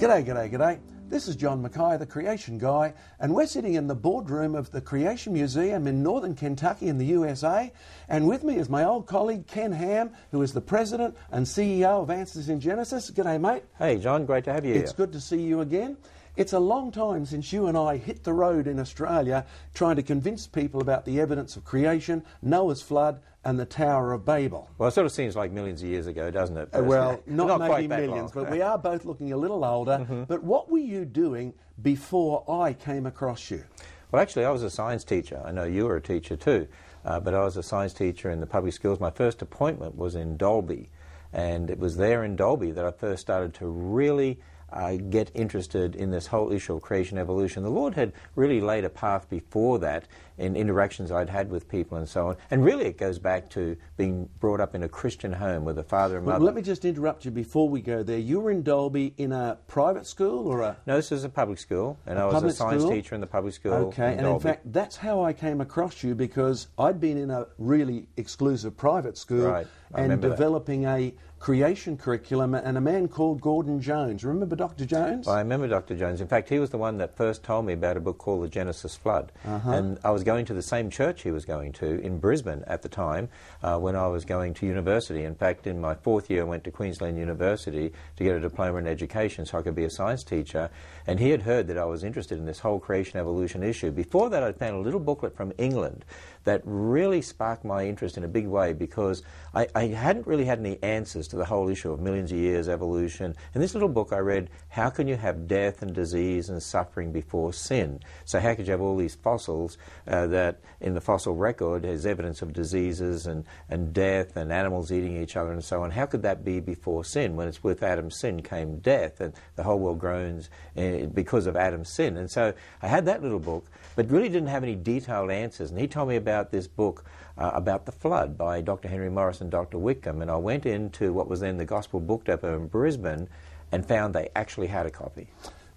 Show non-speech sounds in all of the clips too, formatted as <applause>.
G'day, g'day, g'day. This is John Mackay, the Creation Guy, and we're sitting in the boardroom of the Creation Museum in northern Kentucky in the USA. And with me is my old colleague Ken Ham, who is the president and CEO of Answers in Genesis. G'day, mate. Hey, John, great to have you It's good to see you again. It's a long time since you and I hit the road in Australia trying to convince people about the evidence of creation, Noah's flood, and the Tower of Babel. Well, it sort of seems like millions of years ago, doesn't it? Uh, well, not, quite maybe millions, long. but we are both looking a little older. But what were you doing before I came across you? Well, actually, I was a science teacher. I know you were a teacher too, uh, but I was a science teacher in the public schools. My first appointment was in Dalby, and it was there in Dalby that I first started to really uh, get interested in this whole issue of creation evolution. The Lord had really laid a path before that in interactions I'd had with people and so on. And really, it goes back to being brought up in a Christian home with a father and Well, mother. let me just interrupt you before we go there. You were in Dalby in a private school or a. No, this is a public school, and I was a science school? teacher in the public school. Okay, and in fact, that's how I came across you because I'd been in a really exclusive private school Right, and remember that. developing a creation curriculum, and a man called Gordon Jones. Remember Dr. Jones? I remember Dr. Jones. In fact, he was the one that first told me about a book called The Genesis Flood. And I was going to the same church he was going to in Brisbane at the time uh, when I was going to university. In fact, in my fourth year, I went to Queensland University to get a diploma in education so I could be a science teacher. And he had heard that I was interested in this whole creation evolution issue. Before that, I'd found a little booklet from England that really sparked my interest in a big way because I, I hadn't really had any answers to the whole issue of millions of years evolution. In this little book, I read, How can you have death and disease and suffering before sin? So, how could you have all these fossils uh, that in the fossil record has evidence of diseases and, and death and animals eating each other and so on? How could that be before sin? When it's with Adam's sin came death, and the whole world groans uh, because of Adam's sin. And so, I had that little book, but really didn't have any detailed answers. And he told me about this book uh, about the flood by Dr. Henry Morris and Dr. Whitcomb. And I went into what was then the Gospel Book Depot in Brisbane and found they actually had a copy.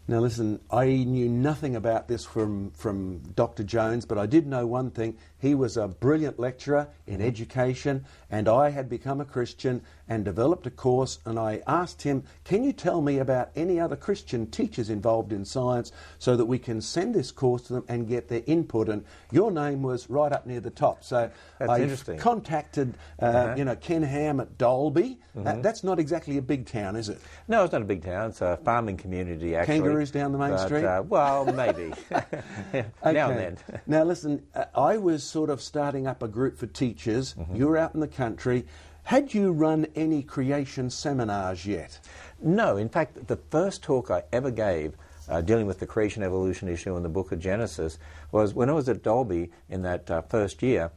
Now, listen, I knew nothing about this from, from Dr. Jones, but I did know one thing. He was a brilliant lecturer in education, and I had become a Christian and developed a course. And I asked him, Can you tell me about any other Christian teachers involved in science so that we can send this course to them and get their input? And your name was right up near the top. So That's I contacted, uh, Uh-huh. you know, Ken Ham at Dalby. Mm-hmm. That- that's not exactly a big town, is it? No, it's not a big town. It's a farming community, actually. Kangaroos down the main But, street? Uh, well, maybe. <laughs> now and then. <laughs> now, listen, uh, I was sort of starting up a group for teachers. Mm-hmm. You're out in the country. Had you run any creation seminars yet? No, in fact, the first talk I ever gave uh, dealing with the creation evolution issue in the book of Genesis was when I was at Dalby in that uh, first year.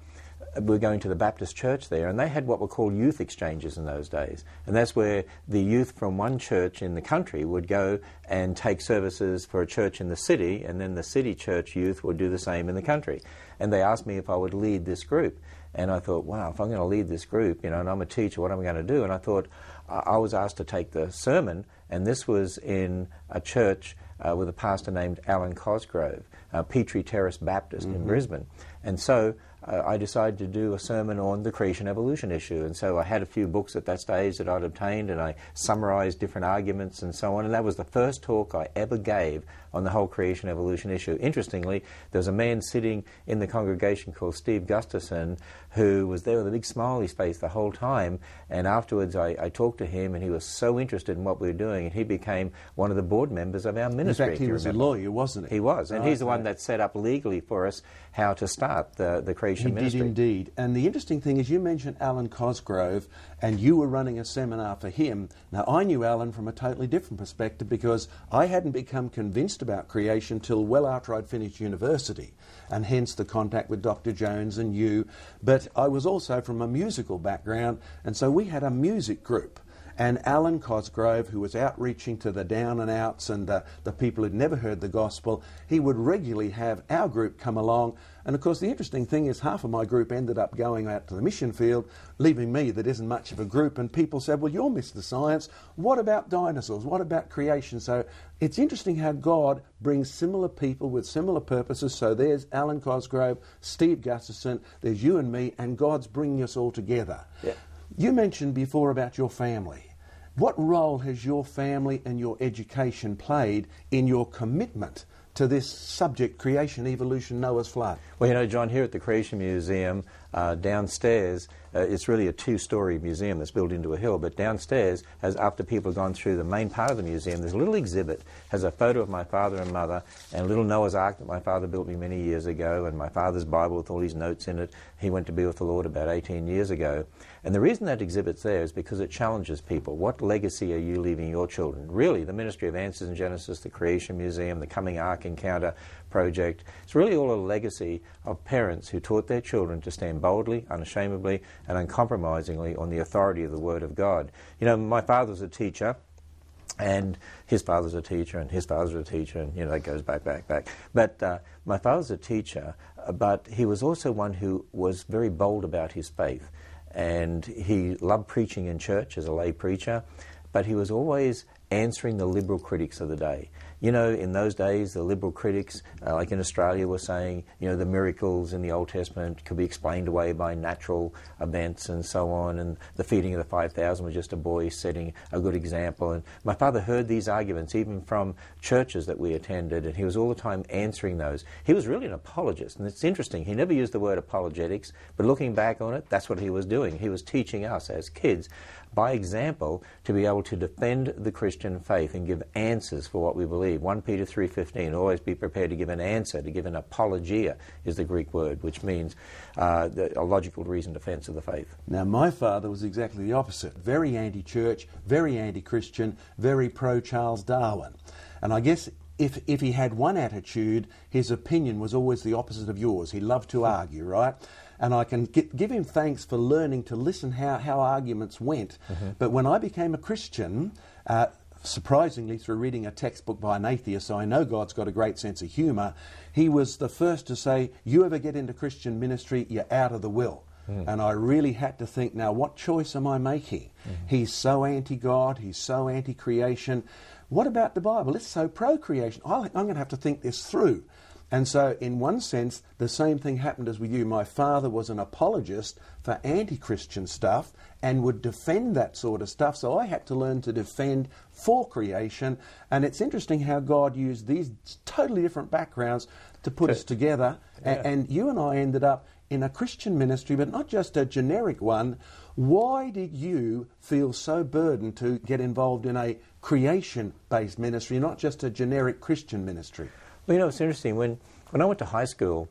We were going to the Baptist church there, and they had what were called youth exchanges in those days. And that's where the youth from one church in the country would go and take services for a church in the city, and then the city church youth would do the same in the country. And they asked me if I would lead this group. And I thought, wow, if I'm going to lead this group, you know, and I'm a teacher, what am I going to do? And I thought, I was asked to take the sermon, and this was in a church uh, with a pastor named Alan Cosgrove, uh, Petrie Terrace Baptist in Brisbane. And so uh, I decided to do a sermon on the creation evolution issue. And so I had a few books at that stage that I'd obtained, and I summarized different arguments and so on. And that was the first talk I ever gave on the whole creation evolution issue. Interestingly, there was a man sitting in the congregation called Steve Gustafson who was there with a big smile on his face the whole time. And afterwards, I, I talked to him, and he was so interested in what we were doing, and he became one of the board members of our ministry. In fact, he was a lawyer, wasn't he? He was, and Right, he's the one that set up legally for us how to start the, the creation He ministry. did indeed. And the interesting thing is, you mentioned Alan Cosgrove, and you were running a seminar for him. Now, I knew Alan from a totally different perspective because I hadn't become convinced about creation till well after I'd finished university, and hence the contact with Dr. Jones and you. But I was also from a musical background, and so we had a music group. And Alan Cosgrove, who was outreaching to the down and outs and the, people who'd never heard the gospel, he would regularly have our group come along. And of course, the interesting thing is, half of my group ended up going out to the mission field, leaving me that isn't much of a group. And people said, Well, you're Mr. Science. What about dinosaurs? What about creation? So it's interesting how God brings similar people with similar purposes. So there's Alan Cosgrove, Steve Gustafson, there's you and me, and God's bringing us all together. Yeah. You mentioned before about your family. What role has your family and your education played in your commitment to this subject, creation, evolution, Noah's flood? Well, you know, John, here at the Creation Museum, uh, downstairs, uh, it's really a two-story museum that's built into a hill, but downstairs, as after people have gone through the main part of the museum, there's a little exhibit, has a photo of my father and mother, and a little Noah's Ark that my father built me many years ago, and my father's Bible with all his notes in it. He went to be with the Lord about 18 years ago. And the reason that exhibit's there is because it challenges people. What legacy are you leaving your children? Really, the Ministry of Answers in Genesis, the Creation Museum, the Coming Ark Encounter project, it's really all a legacy of parents who taught their children to stand boldly, unashamedly, and uncompromisingly on the authority of the Word of God. You know, my father was a teacher. And his father's a teacher, and his father's a teacher, and you know that goes back, back, back. But uh, my father's a teacher, but he was also one who was very bold about his faith and he loved preaching in church as a lay preacher, but he was always answering the liberal critics of the day. You know, in those days, the liberal critics, uh, like in Australia, were saying, you know, the miracles in the Old Testament could be explained away by natural events and so on, and the feeding of the 5,000 was just a boy setting a good example. And my father heard these arguments even from churches that we attended, and he was all the time answering those. He was really an apologist, and it's interesting. He never used the word apologetics, but looking back on it, that's what he was doing. He was teaching us as kids by example to be able to defend the Christian faith and give answers for what we believe. 1 Peter 3.15, always be prepared to give an answer, to give an apologia is the Greek word, which means uh, the, a logical reasoned defense of the faith. Now, my father was exactly the opposite. Very anti-church, very anti-Christian, very pro-Charles Darwin. And I guess if, if he had one attitude, his opinion was always the opposite of yours. He loved to argue, right? And I can get, give him thanks for learning to listen how, how arguments went. Mm-hmm. But when I became a Christian, uh, surprisingly, through reading a textbook by an atheist, so I know God's got a great sense of humour, he was the first to say, You ever get into Christian ministry, you're out of the will. Mm. And I really had to think, now, what choice am I making? Mm-hmm. He's so anti God, he's so anti creation. What about the Bible? It's so pro creation. I'm going to have to think this through. And so, in one sense, the same thing happened as with you. My father was an apologist for anti Christian stuff and would defend that sort of stuff. So, I had to learn to defend for creation. And it's interesting how God used these totally different backgrounds to put us together. Yeah. And you and I ended up in a Christian ministry, but not just a generic one. Why did you feel so burdened to get involved in a creation based ministry, not just a generic Christian ministry? Well, you know, it's interesting. When, when I went to high school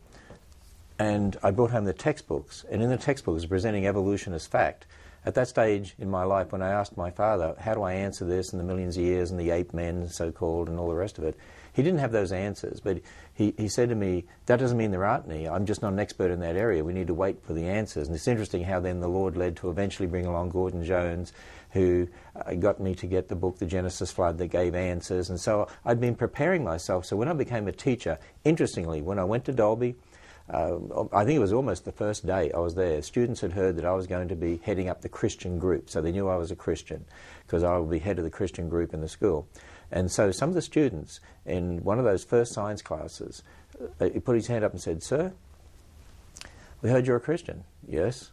and I brought home the textbooks, and in the textbooks presenting evolution as fact, at that stage in my life when I asked my father, how do I answer this and the millions of years and the ape men, so called, and all the rest of it, he didn't have those answers. But he, he said to me, that doesn't mean there aren't any. I'm just not an expert in that area. We need to wait for the answers. And it's interesting how then the Lord led to eventually bring along Gordon Jones who uh, got me to get the book, The Genesis Flood, that gave answers. And so I'd been preparing myself. So when I became a teacher, interestingly, when I went to Dalby, uh, I think it was almost the first day I was there. Students had heard that I was going to be heading up the Christian group, so they knew I was a Christian because I would be head of the Christian group in the school. And so some of the students in one of those first science classes, uh, he put his hand up and said, Sir, we heard you're a Christian. Yes.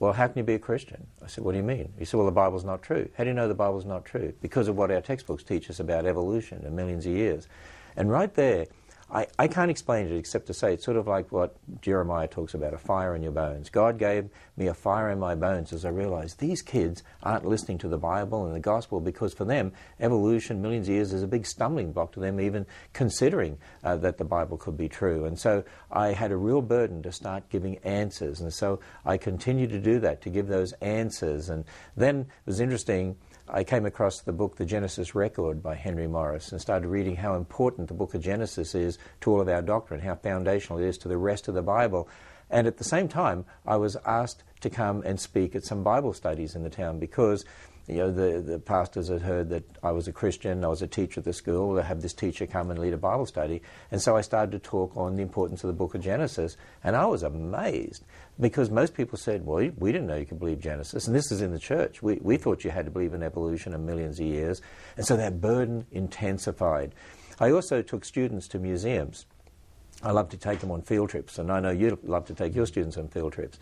Well, how can you be a Christian? I said, What do you mean? He said, Well, the Bible's not true. How do you know the Bible's not true? Because of what our textbooks teach us about evolution and millions of years. And right there, I, I can't explain it except to say it's sort of like what Jeremiah talks about a fire in your bones. God gave me a fire in my bones as I realized these kids aren't listening to the Bible and the gospel because for them, evolution, millions of years, is a big stumbling block to them even considering uh, that the Bible could be true. And so I had a real burden to start giving answers. And so I continued to do that, to give those answers. And then it was interesting I came across the book The Genesis Record by Henry Morris and started reading how important the book of Genesis is to all of our doctrine, how foundational it is to the rest of the Bible. And at the same time, I was asked to come and speak at some Bible studies in the town because you know, the, the pastors had heard that I was a Christian, I was a teacher at the school, they have this teacher come and lead a Bible study. And so I started to talk on the importance of the book of Genesis. And I was amazed because most people said, well, we didn't know you could believe Genesis. And this is in the church. We, we thought you had to believe in evolution and millions of years. And so that burden intensified. I also took students to museums. I love to take them on field trips, and I know you love to take your students on field trips.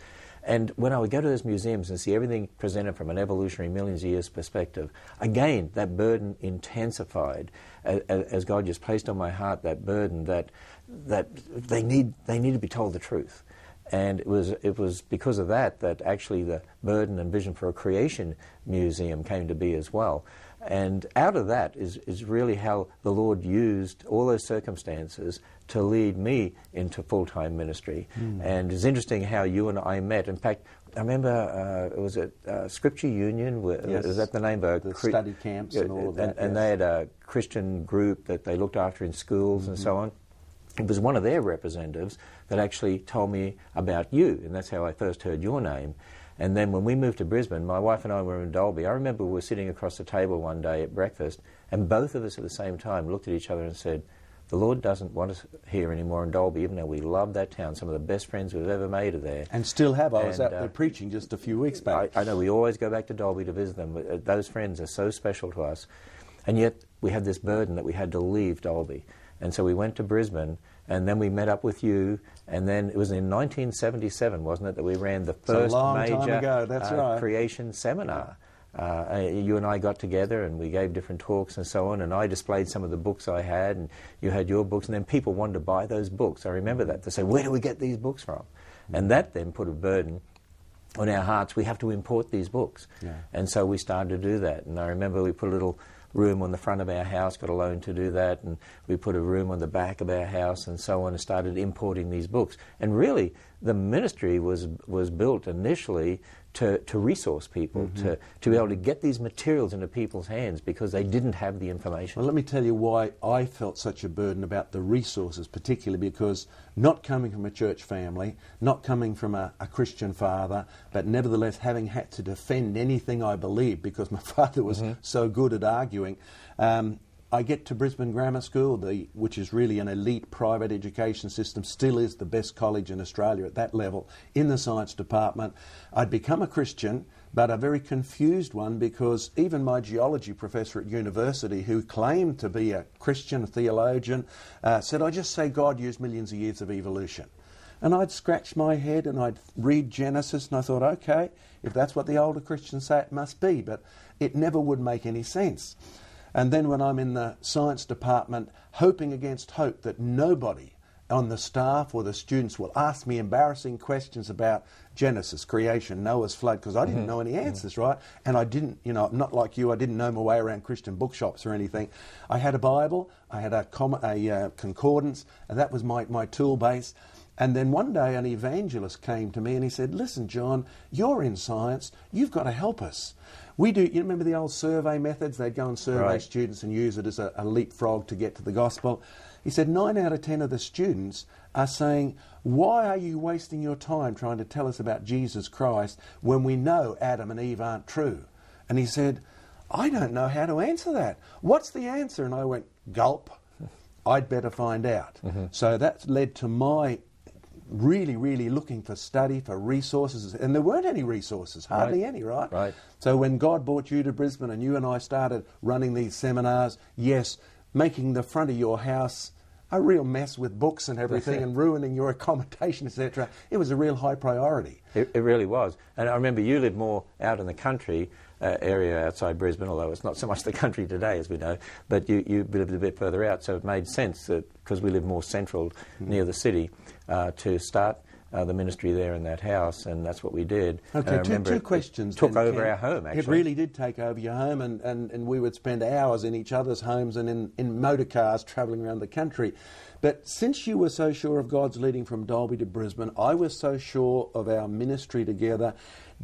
And when I would go to those museums and see everything presented from an evolutionary millions of years perspective, again, that burden intensified as, as God just placed on my heart that burden that, that they, need, they need to be told the truth. And it was, it was because of that that actually the burden and vision for a creation museum came to be as well. And out of that is, is really how the Lord used all those circumstances to lead me into full time ministry. Mm. And it's interesting how you and I met. In fact, I remember uh, it was at uh, Scripture Union. Yes. Is that the name? of the cre- study camps and all of that. And, yes. and, they had a Christian group that they looked after in schools mm-hmm. and so on. It was one of their representatives that actually told me about you, and that's how I first heard your name. And then when we moved to Brisbane, my wife and I were in Dalby. I remember we were sitting across the table one day at breakfast, and both of us at the same time looked at each other and said, The Lord doesn't want us here anymore in Dalby, even though we love that town. Some of the best friends we've ever made are there. And still have. I was out there uh, preaching just a few weeks back. I, I, know we always go back to Dalby to visit them. Uh, those friends are so special to us. And yet we had this burden that we had to leave Dalby. And so we went to Brisbane and then we met up with you, and then it was in 1977, wasn't it, that we ran the first major uh, right. creation seminar. Uh, you and I got together and we gave different talks and so on, and I displayed some of the books I had, and you had your books, and then people wanted to buy those books. I remember that. They say, Where do we get these books from? And that then put a burden on our hearts. We have to import these books. Yeah. And so we started to do that. And I remember we put a little room on the front of our house, got a loan to do that, and we put a room on the back of our house and so on, and started importing these books. And really, the ministry was was built initially to, to resource people, mm-hmm. to, to be able to get these materials into people's hands because they didn't have the information. Well, let me tell you why I felt such a burden about the resources, particularly because not coming from a church family, not coming from a, a Christian father, but nevertheless having had to defend anything I believed because my <laughs> father was mm-hmm. so good at arguing. Um, I get to Brisbane Grammar School, the, which is really an elite private education system, still is the best college in Australia at that level, in the science department. I'd become a Christian, but a very confused one because even my geology professor at university, who claimed to be a Christian a theologian, uh, said, I just say God used millions of years of evolution. And I'd scratch my head and I'd read Genesis, and I thought, okay, if that's what the older Christians say, it must be, but it never would make any sense. And then when I'm in the science department, hoping against hope that nobody on the staff or the students will ask me embarrassing questions about Genesis, creation, Noah's flood, because I didn't mm-hmm. know any mm-hmm. answers, mm-hmm. right? And I didn't, you know, I'm not like you, I didn't know my way around Christian bookshops or anything. I had a Bible, I had a, com- a uh, concordance, and that was my, my tool base. And then one day an evangelist came to me and he said, Listen, John, you're in science, you've got to help us. We do, you remember the old survey methods? They'd go and survey right. students and use it as a, a leapfrog to get to the gospel. He said nine out of ten of the students are saying, Why are you wasting your time trying to tell us about Jesus Christ when we know Adam and Eve aren't true? And he said, I don't know how to answer that. What's the answer? And I went, Gulp. I'd better find out. Mm-hmm. So that led to my really, really looking for study, for resources, and there weren't any resources, hardly right. any, right? Right. So when God brought you to Brisbane and you and I started running these seminars, yes, making the front of your house a real mess with books and everything <laughs> and ruining your accommodation, etc. It was a real high priority. It, it, really was. And I remember you lived more out in the country uh, area outside Brisbane, although it's not so much the country today, as we know, but you, you lived a bit further out, so it made sense that because we live more central mm. near the city uh, to start uh, the ministry there in that house, and that's what we did. Okay, two, two questions. took then, over Ken. our home, actually. It really did take over your home, and, and, and we would spend hours in each other's homes and in, in motor cars travelling around the country. But since you were so sure of God's leading from Dalby to Brisbane, I was so sure of our ministry together.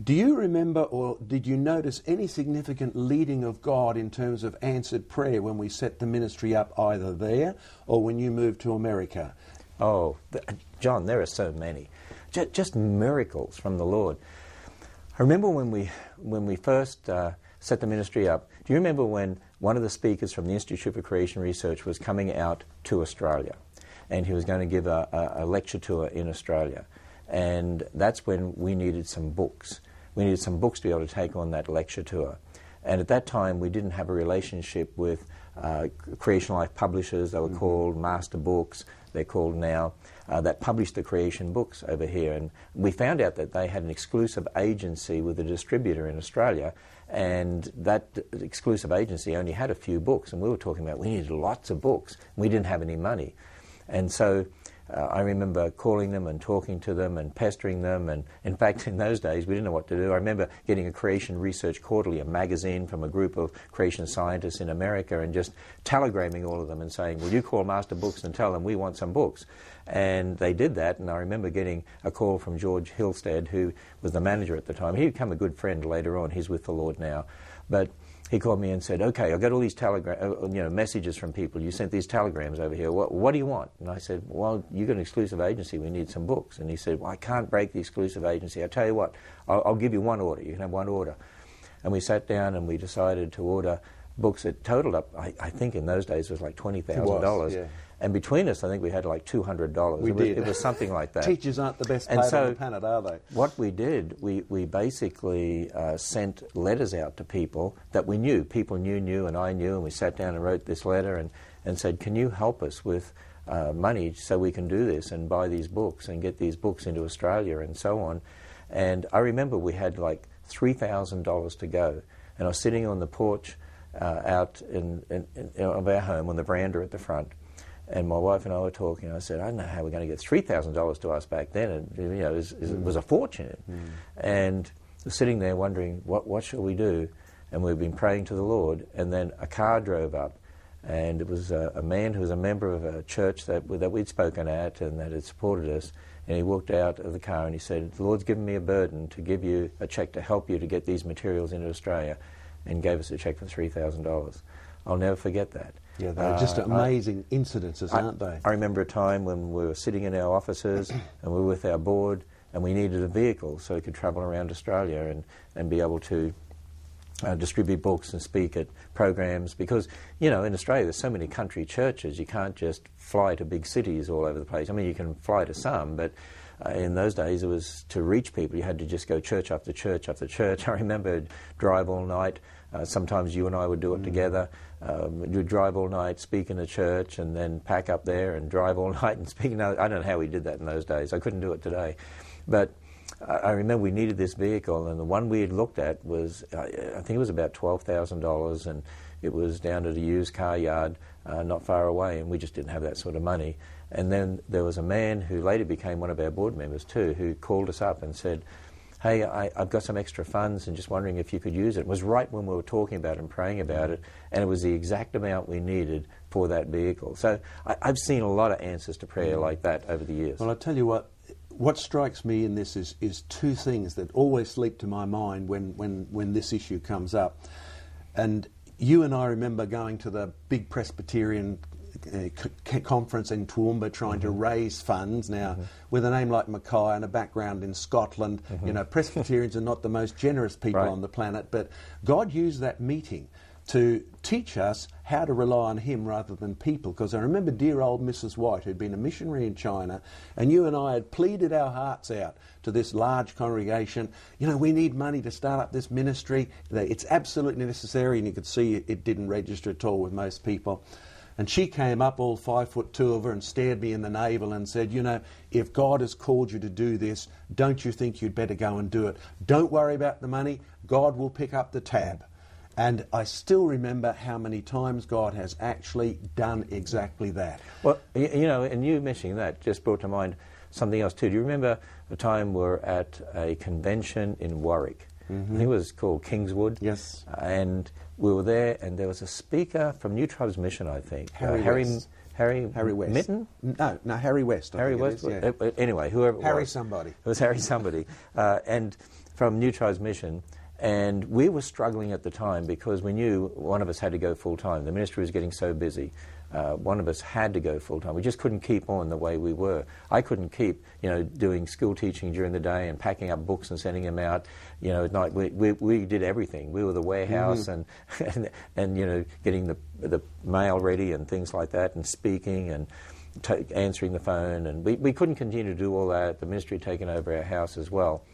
Do you remember or did you notice any significant leading of God in terms of answered prayer when we set the ministry up either there or when you moved to America? Oh, John, there are so many. Just, just miracles from the Lord. I remember when we, when we first uh, set the ministry up, do you remember when one of the speakers from the Institute for Creation Research was coming out to Australia? And he was going to give a, a, a lecture tour in Australia. And that's when we needed some books. We needed some books to be able to take on that lecture tour. And at that time, we didn't have a relationship with uh, Creation Life Publishers, they were mm-hmm. called Master Books, they're called now, uh, that published the creation books over here. And we found out that they had an exclusive agency with a distributor in Australia, and that exclusive agency only had a few books. And we were talking about we needed lots of books, we didn't have any money. And so uh, I remember calling them and talking to them and pestering them. And in fact, in those days, we didn't know what to do. I remember getting a Creation Research Quarterly, a magazine from a group of creation scientists in America, and just telegramming all of them and saying, Will you call Master Books and tell them we want some books? And they did that, and I remember getting a call from George Hillstead, who was the manager at the time. He became a good friend later on. He's with the Lord now. But he called me and said, "Okay, I got all these telegram, uh, you know, messages from people. You sent these telegrams over here. What, what do you want?" And I said, "Well, you got an exclusive agency. We need some books." And he said, "Well, I can't break the exclusive agency. I tell you what, I'll, I'll give you one order. You can have one order." And we sat down and we decided to order books that totaled up. I, I think in those days was like twenty thousand dollars. And between us, I think we had like two hundred dollars. We it did. Was, it was something like <laughs> that. Teachers aren't the best paid so on the planet, are they? What we did, we we basically uh, sent letters out to people that we knew. People knew, knew, and I knew, and we sat down and wrote this letter and and said, "Can you help us with?" Uh, money so we can do this and buy these books and get these books into Australia and so on. And I remember we had like $3,000 to go. And I was sitting on the porch uh, out in, in, in, of our home on the veranda at the front. And my wife and I were talking. I said, I don't know how we're going to get three thousand dollars to us back then. And you know, it was, it was a fortune. Mm. And sitting there wondering, what what shall we do? And we've been praying to the Lord. And then a car drove up, and it was a, a man who was a member of a church that that we'd spoken at and that had supported us. And he walked out of the car and he said, "The Lord's given me a burden to give you a check to help you to get these materials into Australia," and gave us a check for three thousand dollars. I'll never forget that. Yeah, they're just uh, amazing I, incidences, aren't they? I remember a time when we were sitting in our offices <clears throat> and we were with our board and we needed a vehicle so we could travel around Australia and, and be able to uh, distribute books and speak at programs because, you know, in Australia there's so many country churches, you can't just fly to big cities all over the place. I mean, you can fly to some, but uh, in those days it was to reach people, you had to just go church after church after church. <laughs> I remember drive all night. Uh, sometimes you and I would do it mm. together. Um, you'd drive all night, speak in a church, and then pack up there and drive all <laughs> night and speak. I don't know how we did that in those days. I couldn't do it today. But I remember we needed this vehicle, and the one we had looked at was, I think it was about $12,000, and it was down at a used car yard uh, not far away, and we just didn't have that sort of money. And then there was a man who later became one of our board members too, who called us up and said, hey, I, have got some extra funds and just wondering if you could use it. It was right when we were talking about it and praying about it, and it was the exact amount we needed for that vehicle. So I, have seen a lot of answers to prayer mm. like that over the years. Well, I tell you what, what strikes me in this is, is two things that always leap to my mind when, when, when this issue comes up. And you and I remember going to the big Presbyterian uh, conference in Toowoomba trying mm-hmm. to raise funds. Now, mm-hmm. with a name like Mackay and a background in Scotland, mm-hmm. you know, Presbyterians are not the most generous people right. on the planet, but God used that meeting to teach us how to rely on Him rather than people. Because I remember dear old Mrs. White, who'd been a missionary in China, and you and I had pleaded our hearts out to this large congregation. You know, we need money to start up this ministry. It's absolutely necessary, and you could see it didn't register at all with most people. And she came up, all five foot two of her, and stared me in the navel and said, You know, if God has called you to do this, don't you think you'd better go and do it? Don't worry about the money, God will pick up the tab. And I still remember how many times God has actually done exactly that. Well, you know, and you mentioning that just brought to mind something else too. Do you remember the time we were at a convention in Warwick? Mm-hmm. I think it was called Kingswood. Yes. And we were there, and there was a speaker from New Tribes Mission, I think. Harry uh, Harry, West. Harry, Harry West. Mitten? No, no, Harry West. I Harry West. yeah. uh, anyway, whoever. Harry was. somebody. It was Harry somebody, <laughs> uh, and from New Tribes Mission. And we were struggling at the time because we knew one of us had to go full time. The ministry was getting so busy uh, one of us had to go full time. We just couldn't keep on the way we were. I couldn't keep, you know, doing school teaching during the day and packing up books and sending them out, you know, at night. We, we, we did everything. We were the warehouse mm-hmm. and, <laughs> and, and, you know, getting the, the mail ready and things like that and speaking and t- answering the phone. And we, we couldn't continue to do all that. The ministry had taken over our house as well.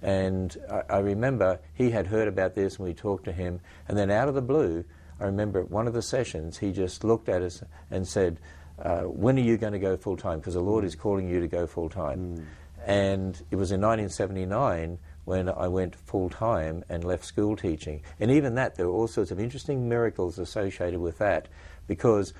And I, I remember he had heard about this and we talked to him. And then out of the blue, I remember at one of the sessions, he just looked at us and said, uh, When are you going to go full time? Because the Lord is calling you to go full time. Mm. And it was in 1979 when I went full time and left school teaching. And even that, there were all sorts of interesting miracles associated with that because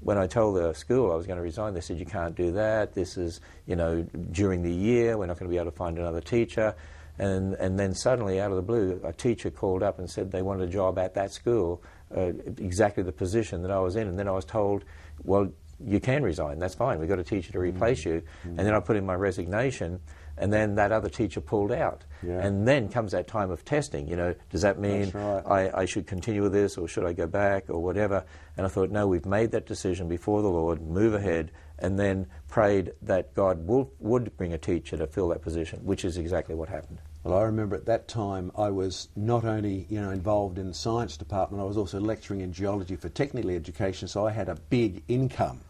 when I told the school I was going to resign, they said, You can't do that. This is, you know, during the year, we're not going to be able to find another teacher. And, and then suddenly, out of the blue, a teacher called up and said they wanted a job at that school, uh, exactly the position that I was in. And then I was told, Well, you can resign, that's fine. We've got a teacher to replace mm-hmm. you. Mm-hmm. And then I put in my resignation and then that other teacher pulled out. Yeah. And then comes that time of testing. You know, does that mean right. I, I, should continue with this or should I go back or whatever? And I thought, no, we've made that decision before the Lord, move ahead, and then prayed that God will, would bring a teacher to fill that position, which is exactly what happened. Well, I remember at that time I was not only you know involved in the science department, I was also lecturing in geology for technical education, so I had a big income.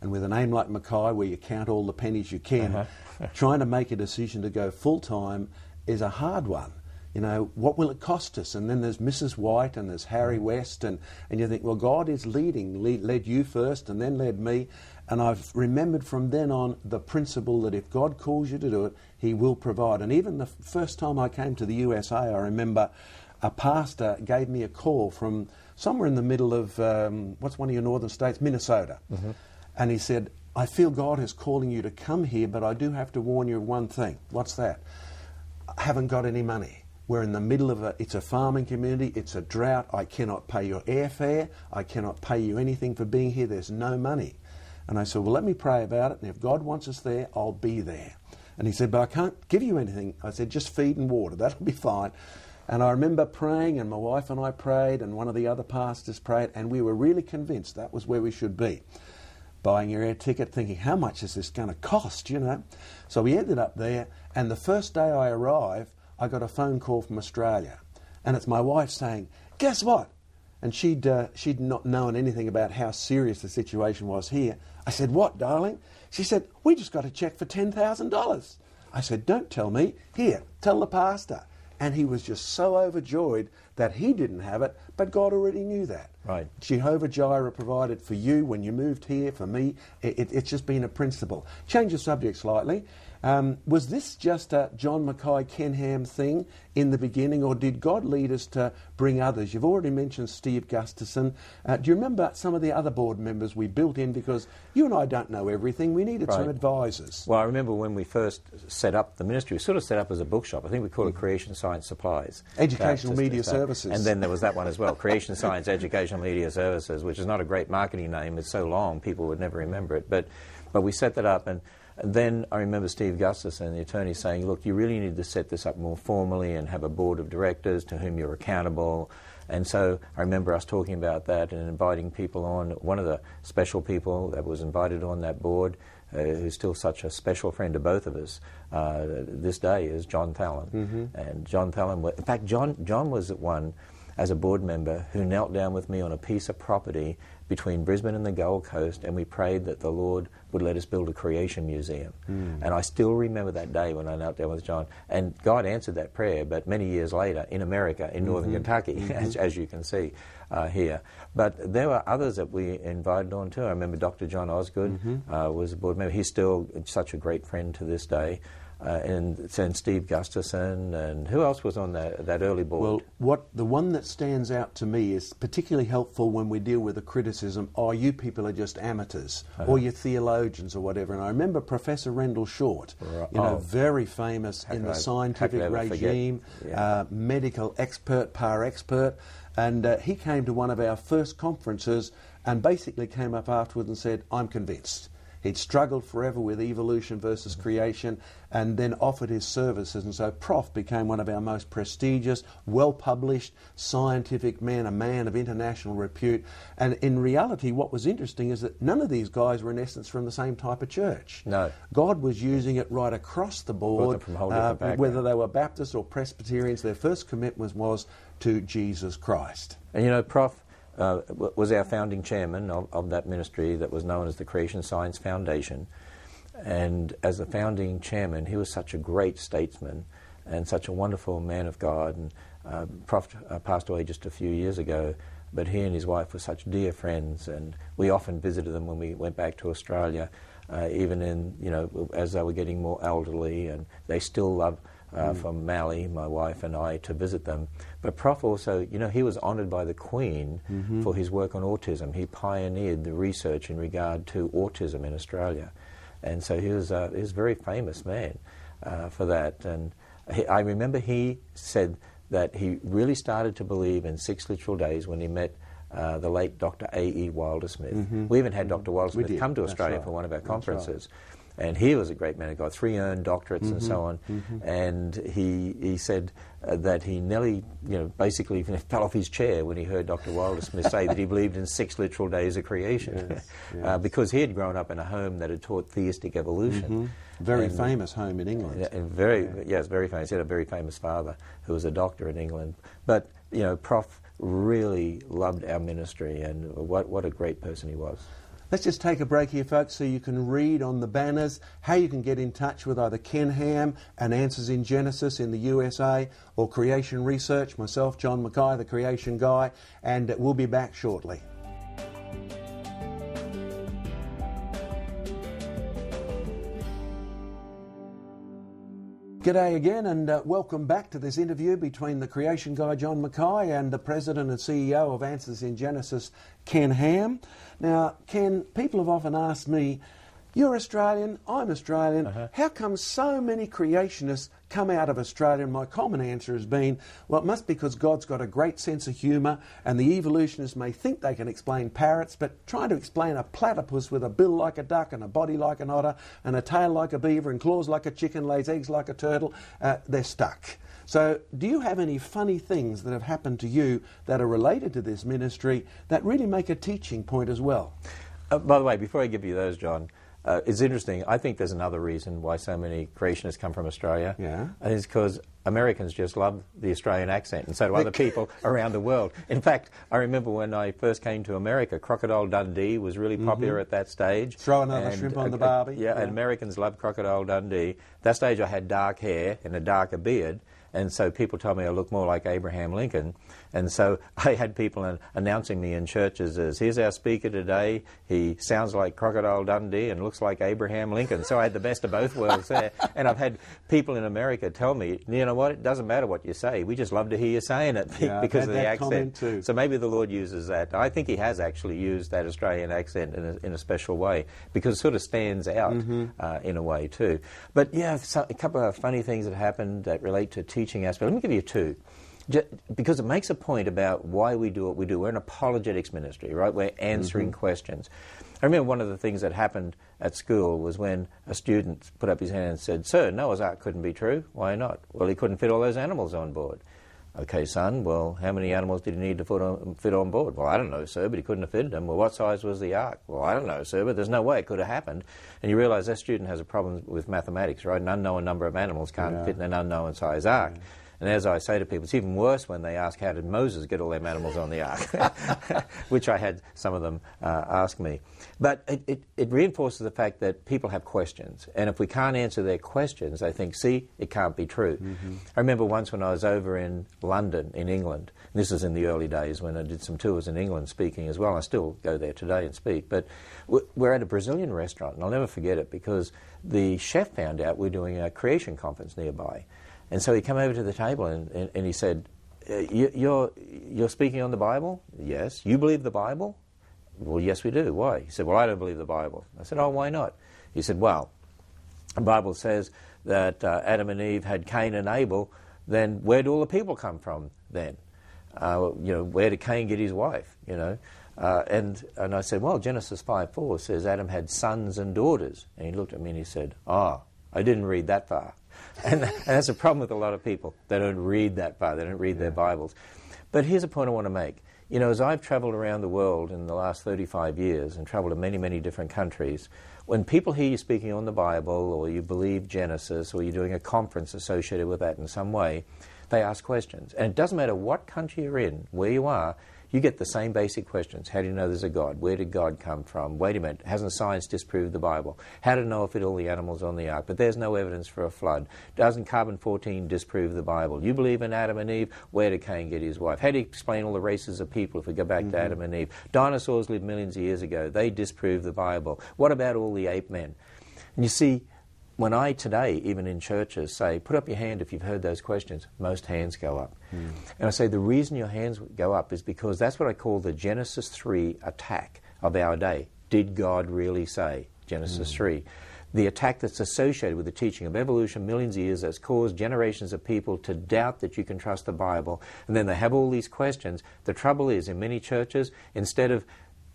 And with a name like Mackay, where you count all the pennies you can, uh-huh. <laughs> trying to make a decision to go full time is a hard one. You know, what will it cost us? And then there's Mrs. White and there's Harry mm. West, and, and you think, well, God is leading, lead, led you first and then led me. And I've remembered from then on the principle that if God calls you to do it, He will provide. And even the first time I came to the USA, I remember a pastor gave me a call from somewhere in the middle of, um, what's one of your northern states? Minnesota. Mm-hmm. And he said, I feel God is calling you to come here, but I do have to warn you of one thing. What's that? I haven't got any money. We're in the middle of a, it's a farming community, it's a drought. I cannot pay your airfare. I cannot pay you anything for being here. There's no money. And I said, well, let me pray about it. And if God wants us there, I'll be there. And he said, but I can't give you anything. I said, just feed and water. That'll be fine. And I remember praying, and my wife and I prayed, and one of the other pastors prayed, and we were really convinced that was where we should be buying your air ticket, thinking, how much is this going to cost, you know? So we ended up there, and the first day I arrived, I got a phone call from Australia. And it's my wife saying, guess what? And she'd, uh, she'd not known anything about how serious the situation was here. I said, what, darling? She said, we just got a check for $10,000. I said, don't tell me. Here, tell the pastor. And he was just so overjoyed that he didn't have it, but God already knew that. Right. Jehovah Jireh provided for you when you moved here, for me. It, it, it's just been a principle. Change the subject slightly. Um, was this just a John Mackay Ken Ham thing in the beginning, or did God lead us to bring others? You've already mentioned Steve Gustafson. Uh, do you remember some of the other board members we built in? Because you and I don't know everything. We needed right. some advisors. Well, I remember when we first set up the ministry, we sort of set up as a bookshop. I think we called it Creation Science Supplies. Educational Media Services. And then there was that one as well, Creation Science Educational Media Services, which is not a great marketing name. It's so long, people would never remember it. But, but we set that up and then I remember Steve Gustafson, the attorney, saying, look, you really need to set this up more formally and have a board of directors to whom you're accountable. And so I remember us talking about that and inviting people on. One of the special people that was invited on that board, uh, who's still such a special friend to both of us uh, this day, is John Thallon. Mm-hmm. And John Thallon, in fact, John, John was at one as a board member who knelt down with me on a piece of property between Brisbane and the Gold Coast, and we prayed that the Lord would let us build a creation museum. Mm. And I still remember that day when I knelt down with John. And God answered that prayer, but many years later in America, in northern mm-hmm. Kentucky, <laughs> mm-hmm. As, as, you can see uh, here. But there were others that we invited on too. I remember Dr. John Osgood mm-hmm. uh, was a board member. He's still such a great friend to this day uh, and, and Steve Gustafson, and who else was on that, that early board? Well, what the one that stands out to me is particularly helpful when we deal with the criticism, oh, you people are just amateurs, uh-huh. or you're theologians, or whatever. And I remember Professor Rendle Short, right. you know, oh. very famous in the I, scientific regime, yeah. uh, medical expert par expert, and uh, he came to one of our first conferences and basically came up afterwards and said, I'm convinced. He'd struggled forever with evolution versus creation and then offered his services. And so Prof became one of our most prestigious, well published scientific men, a man of international repute. And in reality, what was interesting is that none of these guys were, in essence, from the same type of church. No. God was using it right across the board, uh, whether they were Baptists or Presbyterians. Their first commitment was, was to Jesus Christ. And you know, Prof uh, was our founding chairman of, of, that ministry that was known as the Creation Science Foundation. And as the founding chairman, he was such a great statesman and such a wonderful man of God. And uh, Prof uh, passed away just a few years ago. but he and his wife were such dear friends, and we often visited them when we went back to Australia, uh, even in, you know, as they were getting more elderly, and they still love uh, mm. from Mally, my wife and I, to visit them. But Prof also, you know, he was honoured by the Queen mm-hmm. for his work on autism. He pioneered the research in regard to autism in Australia. And so he was, uh, he was a very famous man uh, for that. And he, I remember he said that he really started to believe in six literal days when he met uh, the late Dr. A.E. Wilder-Smith. Mm-hmm. We even had mm-hmm. Dr. Wilder-Smith come to Australia right. for one of our conferences. And he was a great man. He got three earned doctorates mm-hmm. and so on. Mm-hmm. And he, he said uh, that he nearly, you know, basically <laughs> fell off his chair when he heard Dr. Wilder-Smith say that he believed in six literal days of creation. Yes, <laughs> yes. Uh, because he had grown up in a home that had taught theistic evolution. Mm-hmm. Very and, famous home in England. Yeah, very, yeah. yes, very famous. He had a very famous father who was a doctor in England. But, you know, Prof really loved our ministry and what, what a great person he was. Let's just take a break here, folks, so you can read on the banners how you can get in touch with either Ken Ham and Answers in Genesis in the USA or Creation Research, myself, John Mackay, the Creation Guy, and we'll be back shortly. G'day again, and uh, welcome back to this interview between the creation guy John Mackay and the president and CEO of Answers in Genesis, Ken Ham. Now, Ken, people have often asked me, you're Australian, I'm Australian. Uh-huh. How come so many creationists come out of Australia? And my common answer has been, well, it must be because God's got a great sense of humour, and the evolutionists may think they can explain parrots, but trying to explain a platypus with a bill like a duck, and a body like an otter, and a tail like a beaver, and claws like a chicken, lays eggs like a turtle, uh, they're stuck. So, do you have any funny things that have happened to you that are related to this ministry that really make a teaching point as well? Uh, by the way, before I give you those, John, uh, it's interesting. I think there's another reason why so many creationists come from Australia. Yeah. And it's because Americans just love the Australian accent, and so do other people <laughs> around the world. In fact, I remember when I first came to America, Crocodile Dundee was really mm-hmm. popular mm-hmm. at that stage. Throw another and, shrimp on uh, the barbie. Yeah, yeah, and Americans loved Crocodile Dundee. That stage I had dark hair and a darker beard, and so people told me I looked more like Abraham Lincoln. And so <laughs> I had people an- announcing me in churches as, here's our speaker today. He sounds like Crocodile Dundee and looks like Abraham Lincoln. So I had the best of both worlds there. <laughs> and I've had people in America tell me, you know what, it doesn't matter what you say. We just love to hear you saying it <laughs> yeah, because of the accent. So maybe the Lord uses that. I think He has actually used that Australian accent in a, in a special way because it sort of stands out mm-hmm. uh, in a way too. But yeah, so a couple of funny things that happened that relate to teaching aspect. Let me give you two because it makes a point about why we do what we do. We're an apologetics ministry, right? We're answering mm-hmm. questions. I remember one of the things that happened at school was when a student put up his hand and said, Sir, Noah's Ark couldn't be true. Why not? Well, he couldn't fit all those animals on board. Okay, son, well, how many animals did he need to fit on, fit on board? Well, I don't know, sir, but he couldn't have fitted them. Well, what size was the ark? Well, I don't know, sir, but there's no way it could have happened. And you realize that student has a problem with mathematics, right? An unknown number of animals can't yeah. fit in an unknown size ark. Yeah. And as I say to people, it's even worse when they ask, how did Moses get all them animals on the ark? <laughs> Which I had some of them uh, ask me. But it, it, it, reinforces the fact that people have questions. And if we can't answer their questions, they think, see, it can't be true. Mm-hmm. I remember once when I was over in London, in England, this was in the early days when I did some tours in England speaking as well. I still go there today and speak. But we're at a Brazilian restaurant, and I'll never forget it because the chef found out we're doing a creation conference nearby. And so he came over to the table and, and, and he said, uh, you, you're, you're speaking on the Bible? Yes. You believe the Bible? Well, yes, we do. Why? He said, Well, I don't believe the Bible. I said, Oh, why not? He said, Well, the Bible says that uh, Adam and Eve had Cain and Abel. Then where do all the people come from then? Uh, you know, where did Cain get his wife? You know, uh, and and I said, well, Genesis five four says Adam had sons and daughters, and he looked at me and he said, ah, oh, I didn't read that far. <laughs> and, and, that's a problem with a lot of people. They don't read that far, they don't read yeah. their Bibles. But here's a point I want to make. You know, as I've traveled around the world in the last 35 years and traveled to many, many different countries, when people hear you speaking on the Bible or you believe Genesis or you're doing a conference associated with that in some way, they ask questions. And it doesn't matter what country you're in, where you are, you get the same basic questions. How do you know there's a God? Where did God come from? Wait a minute, hasn't science disproved the Bible? How to know if it all the animals on the ark? But there's no evidence for a flood. Doesn't carbon 14 disprove the Bible? You believe in Adam and Eve? Where did Cain get his wife? How do you explain all the races of people if we go back mm-hmm. to Adam and Eve? Dinosaurs lived millions of years ago. They disprove the Bible. What about all the ape men? And you see, when I today, even in churches, say, put up your hand if you've heard those questions, most hands go up. Mm. And I say, the reason your hands go up is because that's what I call the Genesis 3 attack of our day. Did God really say? Genesis mm. 3. The attack that's associated with the teaching of evolution millions of years that's caused generations of people to doubt that you can trust the Bible. And then they have all these questions. The trouble is, in many churches, instead of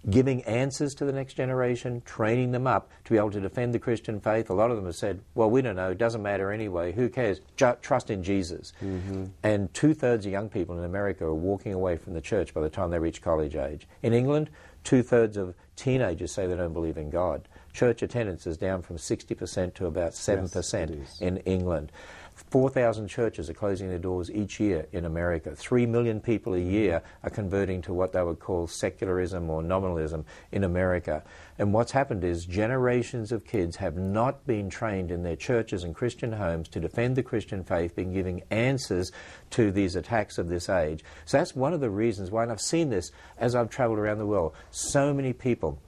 giving answers to the next generation, training them up to be able to defend the Christian faith. A lot of them have said, well, we don't know, it doesn't matter anyway, who cares? Ju- trust in Jesus. Mm-hmm. And two thirds of young people in America are walking away from the church by the time they reach college age. In England, two thirds of teenagers say they don't believe in God. Church attendance is down from 60% to about 7% yes, in England. 4,000 churches are closing their doors each year in America. Three million people a year are converting to what they would call secularism or nominalism in America. And what's happened is generations of kids have not been trained in their churches and Christian homes to defend the Christian faith, been giving answers to these attacks of this age. So that's one of the reasons why, and I've seen this as I've traveled around the world, so many people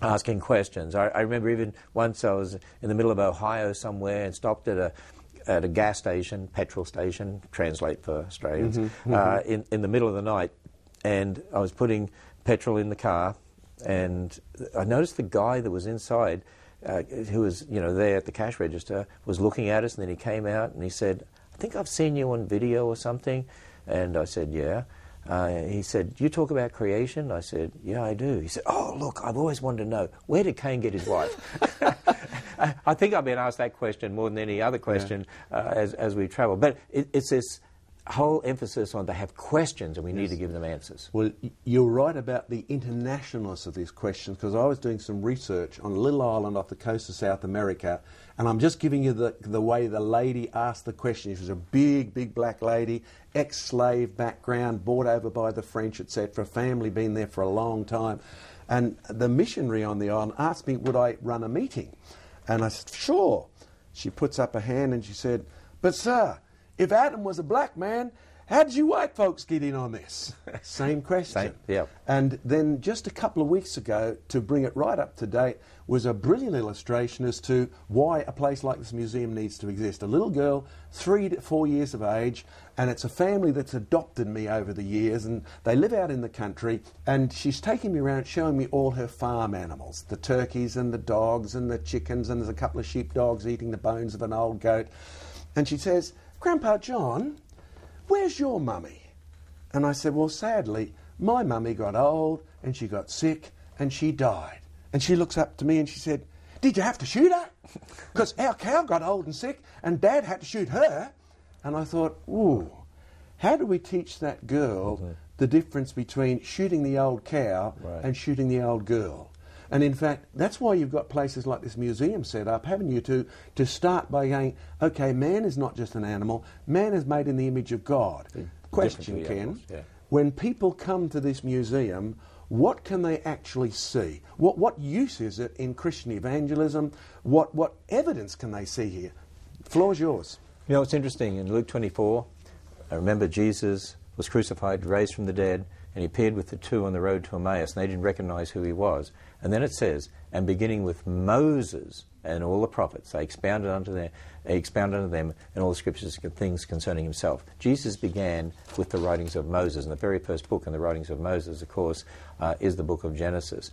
asking questions. I, I remember even once I was in the middle of Ohio somewhere and stopped at a at a gas station, petrol station, translate for Australians, mm-hmm, mm-hmm. Uh, in, in the middle of the night. And I was putting petrol in the car, and I noticed the guy that was inside, uh, who was you know there at the cash register, was looking at us, and then he came out and he said, "I think I've seen you on video or something," and I said, "Yeah." Uh, he said, "You talk about creation." I said, "Yeah, I do." He said, "Oh, look, I've always wanted to know where did Cain get his wife." <laughs> I think I've been asked that question more than any other question yeah. uh, as as we travel. But it, it's this whole emphasis on they have questions and we yes. need to give them answers. Well, you're right about the internationalness of these questions because I was doing some research on a little island off the coast of South America and I'm just giving you the, the way the lady asked the question. She was a big, big black lady, ex-slave background, bought over by the French, etc., family been there for a long time. And the missionary on the island asked me, would I run a meeting? And I said, sure. She puts up a hand and she said, but sir, if Adam was a black man, how did you white folks get in on this? <laughs> Same question. Same, yeah. And then just a couple of weeks ago, to bring it right up to date, was a brilliant illustration as to why a place like this museum needs to exist. A little girl, three to four years of age, and it's a family that's adopted me over the years, and they live out in the country, and she's taking me around showing me all her farm animals the turkeys and the dogs and the chickens, and there's a couple of sheep dogs eating the bones of an old goat. And she says, Grandpa John, where's your mummy? And I said, Well, sadly, my mummy got old and she got sick and she died. And she looks up to me and she said, Did you have to shoot her? <laughs> Because our cow got old and sick and dad had to shoot her. And I thought, Ooh, how do we teach that girl the difference between shooting the old cow right. and shooting the old girl? And in fact, that's why you've got places like this museum set up, haven't you, to, to start by going, okay, man is not just an animal, man is made in the image of God. Question, Ken, yeah. when people come to this museum, what can they actually see? What, what use is it in Christian evangelism? What, what evidence can they see here? Floor's yours. You know, it's interesting. In Luke 24, I remember Jesus was crucified, raised from the dead, and he appeared with the two on the road to Emmaus, and they didn't recognize who he was. And then it says, and beginning with Moses and all the prophets, they expounded unto them, expounded unto them in all the scriptures and things concerning himself. Jesus began with the writings of Moses, and the very first book in the writings of Moses, of course, uh, is the book of Genesis.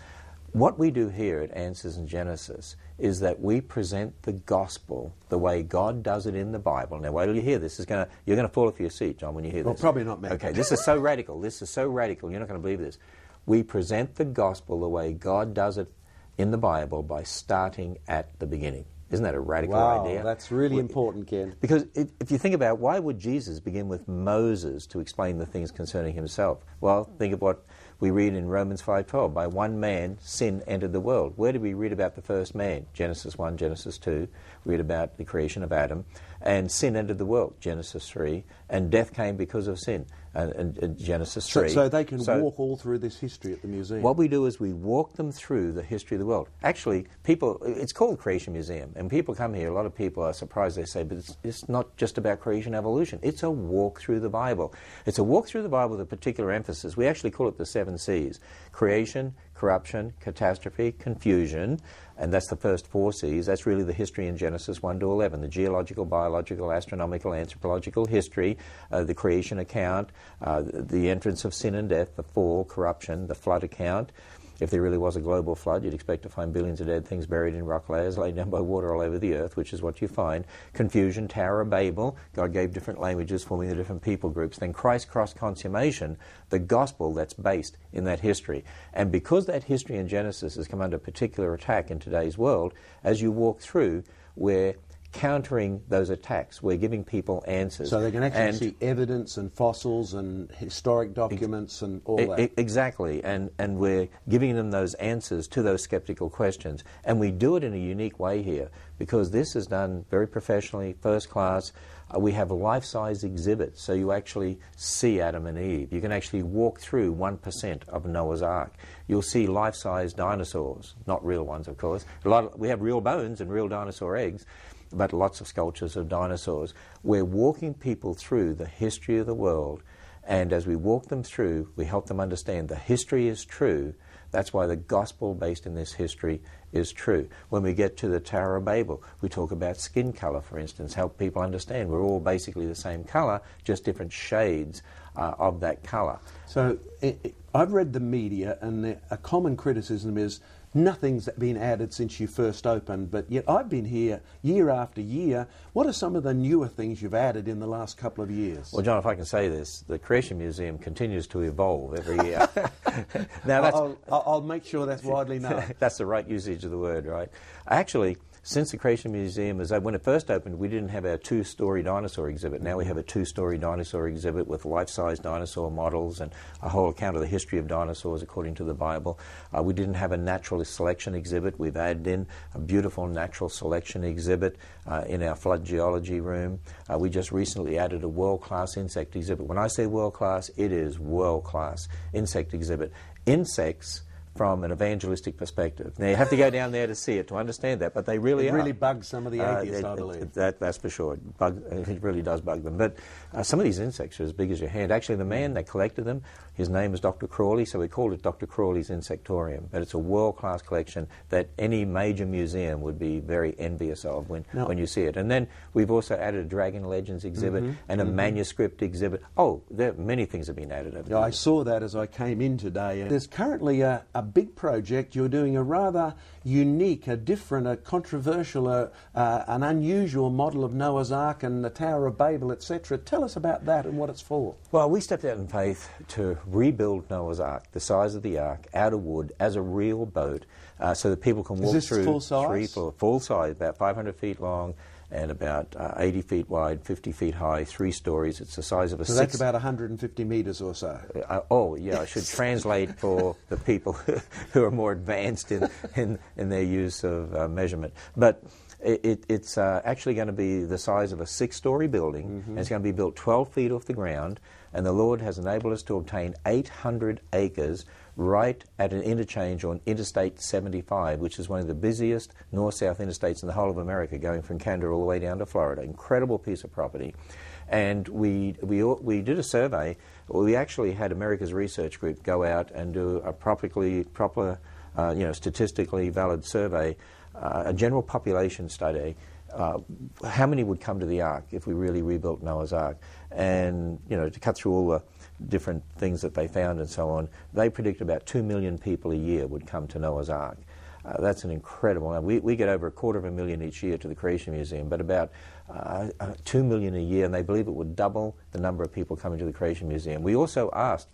What we do here at Answers in Genesis is that we present the gospel the way God does it in the Bible. Now, wait till you hear this. Is gonna, you're going to fall off your seat, John, when you hear well, this. Well, probably not, man. Okay, this is so radical. This is so radical. You're not going to believe this. We present the gospel the way God does it in the Bible by starting at the beginning. Isn't that a radical wow, idea? That's really we, important, Ken. Because it, if you think about it, why would Jesus begin with Moses to explain the things concerning himself? Well, think of what we read in Romans 5:12. By one man sin entered the world. Where do we read about the first man? Genesis 1, Genesis 2. We read about the creation of Adam. And sin entered the world, Genesis 3, and death came because of sin, and, and, and Genesis So, 3. so they can So- walk all through this history at the museum. what we do is we walk them through the history of the world. Actually, people, it's called Creation Museum, and people come here. A lot of people are surprised. They say, but it's, it's not just about creation evolution. It's a walk through the Bible. It's a walk through the Bible with a particular emphasis. We actually call it the seven C's creation, corruption, catastrophe, confusion, and that's the first four C's. That's really the history in Genesis 1 to 11 the geological, biological, astronomical, anthropological history, uh, the creation account, uh, the, the entrance of sin and death, the fall, corruption, the flood account. If there really was a global flood, you'd expect to find billions of dead things buried in rock layers laid down by water all over the earth, which is what you find. Confusion, Tower of Babel. God gave different languages, forming the different people groups. Then Christ cross consummation, the gospel that's based in that history. And because that history in Genesis has come under particular attack in today's world, as you walk through, we're countering those attacks. We're giving people answers. so they can actually And- see evidence and fossils and historic documents and all E- that. exactly, and and we're giving them those answers to those skeptical questions, and we do it in a unique way here because this is done very professionally, first class. Uh, we have a life-size exhibit, so you actually see Adam and Eve. You can actually walk through one percent of Noah's Ark. You'll see life-size dinosaurs, not real ones, of course. A lot. Of, we have real bones and real dinosaur eggs. But lots of sculptures of dinosaurs. We're walking people through the history of the world and as we walk them through, we help them understand the history is true. That's why the gospel based in this history is true. When we get to the Tower of Babel, we talk about skin color, for instance, help people understand we're all basically the same color, just different shades uh, of that color. So i i I've read the media, and the, a common criticism is nothing's been added since you first opened. But yet I've been here year after year. What are some of the newer things you've added in the last couple of years? Well, John, if I can say this, the Creation Museum continues to evolve every year. <laughs> now, I'll, I'll make sure that's widely known. <laughs> That's the right usage of the word, right? Actually, since the Creation Museum is when it first opened, we didn't have our two-story dinosaur exhibit. Now we have a two-story dinosaur exhibit with life-size dinosaur models and a whole account of the history of dinosaurs according to the Bible. Uh, we didn't have a naturalist selection exhibit. We've added in a beautiful natural selection exhibit uh, in our flood geology room. Uh, we just recently added a world-class insect exhibit. When I say world-class, it is world-class insect exhibit. Insects from an evangelistic perspective. Now you have to go down there to see it to understand that, but they really It are. really bugs some of the Uh, atheists, it- I believe. that, that's for sure. It, bug, <laughs> it really does bug them. But uh, some of these insects are as big as your hand. Actually, the man that collected them, his name is Dr. Crawley, so we called it Dr. Crawley's Insectorium. But it's a world-class collection that any major museum would be very envious of when, Now- when you see it. And then we've also added a Dragon Legends exhibit Mm-hmm. and a manuscript exhibit. Oh, there many things have been added over Yeah, I saw that as I came in today. There's currently a, a big project. You're doing a rather unique, a different, a controversial, a, uh, an unusual model of Noah's Ark and the Tower of Babel, etc. Tell us about that and what it's for. Well, we stepped out in faith to rebuild Noah's Ark, the size of the Ark, out of wood, as a real boat, uh, so that people can walk this through full size? three, full, full size, about 500 feet long and about uh, 80 feet wide, 50 feet high, three stories. It's the size of a So six. that's about 150 metres or so. Uh, oh, yeah, I should <laughs> translate for the people <laughs> who are more advanced in, in, in their use of uh, measurement. But it, it, it's uh, actually going to be the size of a six story building, and it's going to be built 12 feet off the ground. And the Lord has enabled us to obtain 800 acres right at an interchange on Interstate 75, which is one of the busiest north south interstates in the whole of America, going from Canada all the way down to Florida. Incredible piece of property. And we, we, we did a survey. We actually had America's Research Group go out and do a properly, proper, uh, you know, statistically valid survey, uh, a general population study. Uh, how many would come to the Ark if we really rebuilt Noah's Ark? And, you know, to cut through all the different things that they found and so on, they predict about 2 million people a year would come to Noah's Ark. Uh, that's an incredible number. We, we get over a quarter of a million each year to the Creation Museum, but about uh, uh, 2 million a year, and they believe it would double the number of people coming to the Creation Museum. We also asked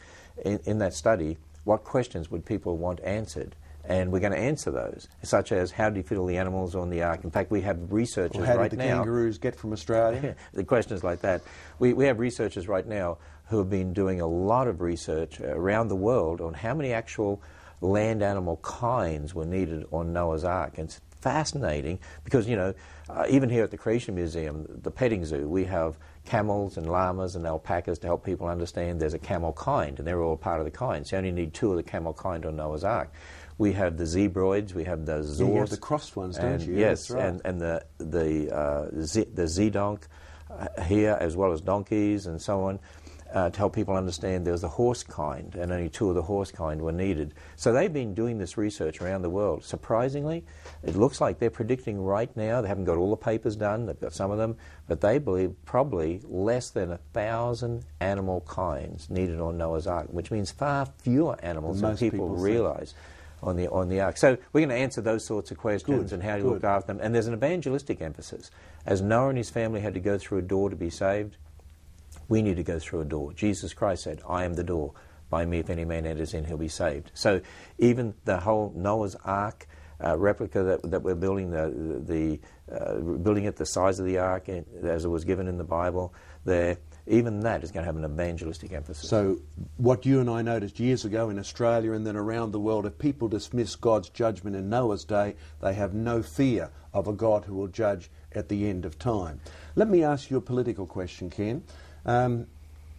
in, in that study what questions would people want answered. And we're going to answer those, such as how do you feel the animals on the ark? In fact, we have researchers how right did the now. kangaroos get from Australia? <laughs> the questions like that. We, we have researchers right now who have been doing a lot of research around the world on how many actual land animal kinds were needed on Noah's Ark. And it's fascinating because, you know, uh, even here at the Creation Museum, the petting zoo, we have camels and llamas and alpacas to help people understand there's a camel kind, and they're all part of the kind. So you only need two of the camel kind on Noah's Ark. We have the zebroids, we have the zorse. Yeah, you have the crossed ones, don't and you? Yes, right. and, and the, the, uh, z, the zedonk uh, here, as well as donkeys and so on. Uh, to help people understand there was the horse kind, and only two of the horse kind were needed. So they've been doing this research around the world. Surprisingly, it looks like they're predicting right now, they haven't got all the papers done, they've got some of them, but they believe probably less than a thousand animal kinds needed on Noah's Ark, which means far fewer animals than people, people think. realize on the on the ark. So we're going to answer those sorts of questions Good, and how to good. look after them. And there's an evangelistic emphasis. As Noah and his family had to go through a door to be saved, we need to go through a door. Jesus Christ said, "I am the door. By me, if any man enters in, he'll be saved." So even the whole Noah's Ark. Uh, replica that, that we're building, the, the uh, building it the size of the ark as it was given in the Bible, there, even that is going to have an evangelistic emphasis. So, what you and I noticed years ago in Australia and then around the world, if people dismiss God's judgment in Noah's day, they have no fear of a God who will judge at the end of time. Let me ask you a political question, Ken. Um,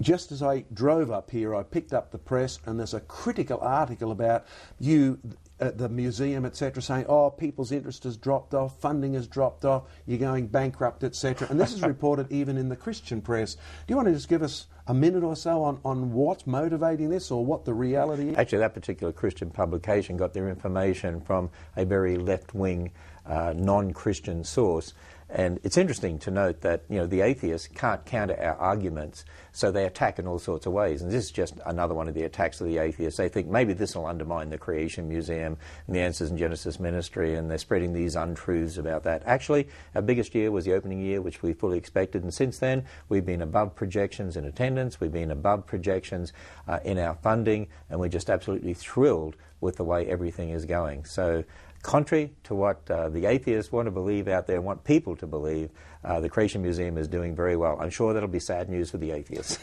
just as I drove up here, I picked up the press, and there's a critical article about you at the museum, etc., saying, "Oh, people's interest has dropped off, funding has dropped off, you're going bankrupt, etc." And this is <laughs> reported even in the Christian press. Do you want to just give us a minute or so on, on what's motivating this, or what the reality is? Actually, that particular Christian publication got their information from a very left-wing, uh, non-Christian source. And it's interesting to note that you know the atheists can't counter our arguments, so they attack in all sorts of ways. And this is just another one of the attacks of the atheists. They think maybe this will undermine the Creation Museum and the Answers in Genesis ministry, and they're spreading these untruths about that. Actually, our biggest year was the opening year, which we fully expected, and since then we've been above projections in attendance, we've been above projections uh, in our funding, and we're just absolutely thrilled with the way everything is going. So. Contrary to what uh, the atheists want to believe out there and want people to believe, uh, the Creation Museum is doing very well. I'm sure that'll be sad news for the atheists.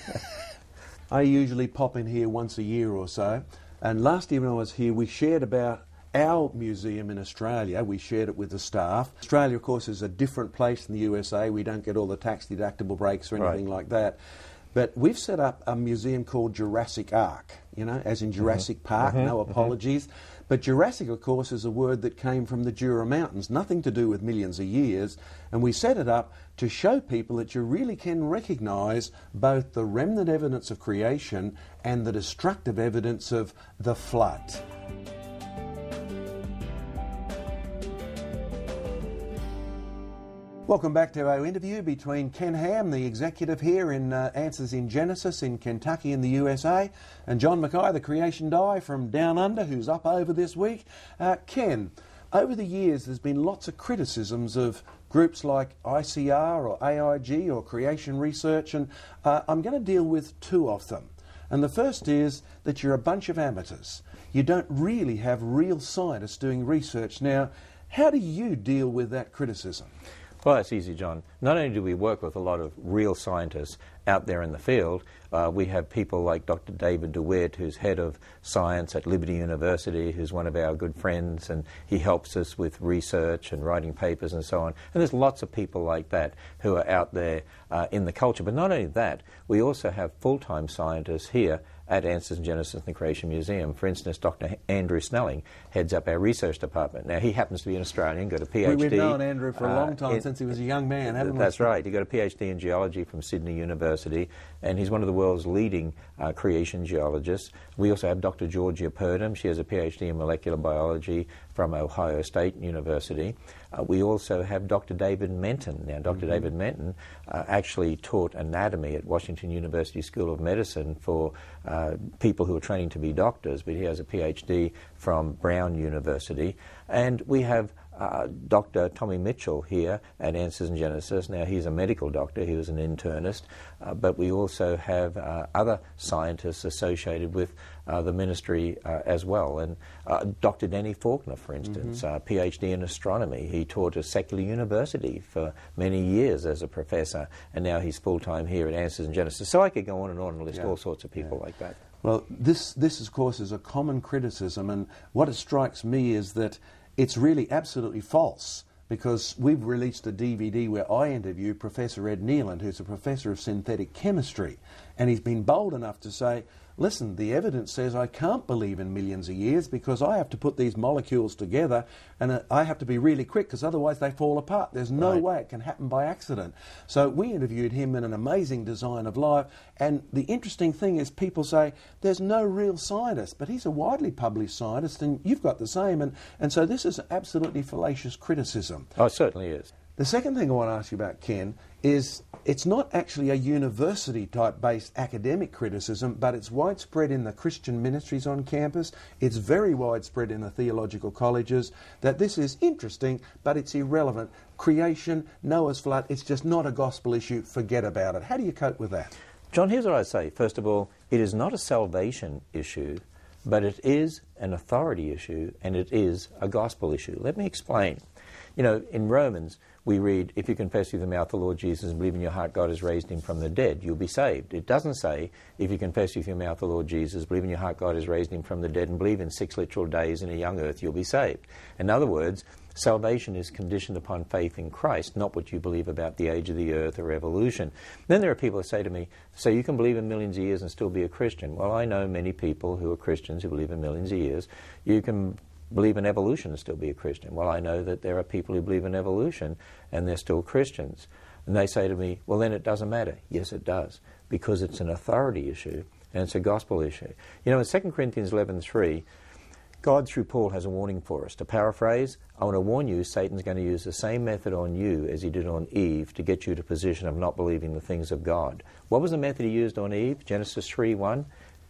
<laughs> I usually pop in here once a year or so, and last year when I was here, we shared about our museum in Australia. We shared it with the staff. Australia, of course, is a different place than the USA. We don't get all the tax deductible breaks or Right. anything like that. But we've set up a museum called Jurassic Ark, you know, as in Jurassic Park, no apologies. But Jurassic, of course, is a word that came from the Jura Mountains, nothing to do with millions of years. And we set it up to show people that you really can recognise both the remnant evidence of creation and the destructive evidence of the flood. Welcome back to our interview between Ken Ham, the executive here in uh, Answers in Genesis in Kentucky in the USA, and John Mackay, the creation guy from Down Under, who's up over this week. Uh, Ken, over the years there's been lots of criticisms of groups like ICR or AIG or Creation Research, and uh, I'm going to deal with two of them. And the first is that you're a bunch of amateurs. You don't really have real scientists doing research. Now, how do you deal with that criticism? Well, that's easy, John. Not only do we work with a lot of real scientists out there in the field, uh, we have people like Dr. David DeWitt, who's head of science at Liberty University, who's one of our good friends, and he helps us with research and writing papers and so on. And there's lots of people like that who are out there uh, in the culture. But not only that, we also have full time scientists here at Answers in Genesis and the Creation Museum. For instance, Dr. Andrew Snelling heads up our research department. Now, he happens to be an Australian, got a PhD. We, have known Andrew for a uh, long time, in- since he was a young man, haven't we? That's right. He got a PhD in geology from Sydney University, and he's one of the world's leading uh, creation geologists. We also have Dr. Georgia Purdom. She has a PhD in molecular biology from Ohio State University. Uh, we also have Dr. David Menton. Now, doctor David Menton uh, actually taught anatomy at Washington University School of Medicine for uh, people who are training to be doctors, but he has a PhD from Brown University. And we have uh, Dr. Tommy Mitchell here at Answers in Genesis. Now, he's a medical doctor, he was an internist, uh, but we also have uh, other scientists associated with uh, the ministry uh, as well. And uh, Dr. Danny Faulkner, for instance, uh, PhD in astronomy. He taught at Secular University for many years as a professor, and now he's full time here at Answers in Genesis. So I could go on and on and list Yeah. all sorts of people like that. Well, this, this, of course, is a common criticism, and what it strikes me is that it's really absolutely false because we've released a DVD where I interview Professor Ed Neeland, who's a professor of synthetic chemistry, and he's been bold enough to say, listen, the evidence says I can't believe in millions of years because I have to put these molecules together and uh, I have to be really quick because otherwise they fall apart. There's no right. way it can happen by accident. So we interviewed him in an amazing design of life. And the interesting thing is, people say there's no real scientist, but he's a widely published scientist and you've got the same. And, and so this is absolutely fallacious criticism. Oh, it certainly is. The second thing I want to ask you about, Ken, is it's not actually a university type based academic criticism, but it's widespread in the Christian ministries on campus. It's very widespread in the theological colleges that this is interesting, but it's irrelevant. Creation, Noah's flood, it's just not a gospel issue. Forget about it. How do you cope with that? John, here's what I say. First of all, it is not a salvation issue, but it is an authority issue and it is a gospel issue. Let me explain. You know, in Romans, we read, if you confess with your mouth the Lord Jesus and believe in your heart God has raised him from the dead, you'll be saved. It doesn't say, if you confess with your mouth the Lord Jesus, believe in your heart God has raised him from the dead, and believe in six literal days in a young earth, you'll be saved. In other words, salvation is conditioned upon faith in Christ, not what you believe about the age of the earth or evolution. Then there are people who say to me, so you can believe in millions of years and still be a Christian. Well, I know many people who are Christians who believe in millions of years. You can believe in evolution and still be a Christian. Well, I know that there are people who believe in evolution and they're still Christians. And they say to me, well, then it doesn't matter. Yes, it does, because it's an authority issue and it's a gospel issue. You know, in 2 Corinthians 11.3, God, through Paul, has a warning for us. To paraphrase, I want to warn you, Satan's going to use the same method on you as he did on Eve to get you to a position of not believing the things of God. What was the method he used on Eve? Genesis 3.1.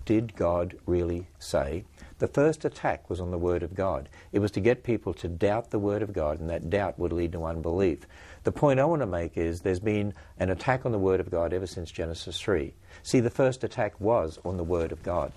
Did God really say? The first attack was on the Word of God. It was to get people to doubt the Word of God, and that doubt would lead to unbelief. The point I want to make is there's been an attack on the Word of God ever since Genesis 3. See, the first attack was on the Word of God.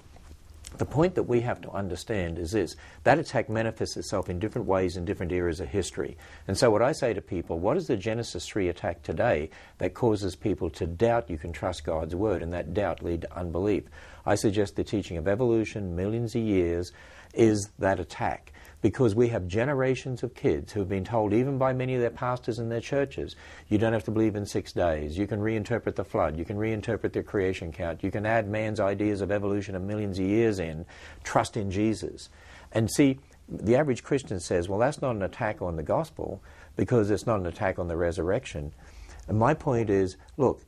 The point that we have to understand is this that attack manifests itself in different ways in different eras of history. And so, what I say to people, what is the Genesis 3 attack today that causes people to doubt you can trust God's word and that doubt lead to unbelief? I suggest the teaching of evolution, millions of years, is that attack. Because we have generations of kids who have been told, even by many of their pastors in their churches, you don't have to believe in six days. You can reinterpret the flood. You can reinterpret the creation count. You can add man's ideas of evolution of millions of years in. Trust in Jesus. And see, the average Christian says, well, that's not an attack on the gospel because it's not an attack on the resurrection. And my point is, look,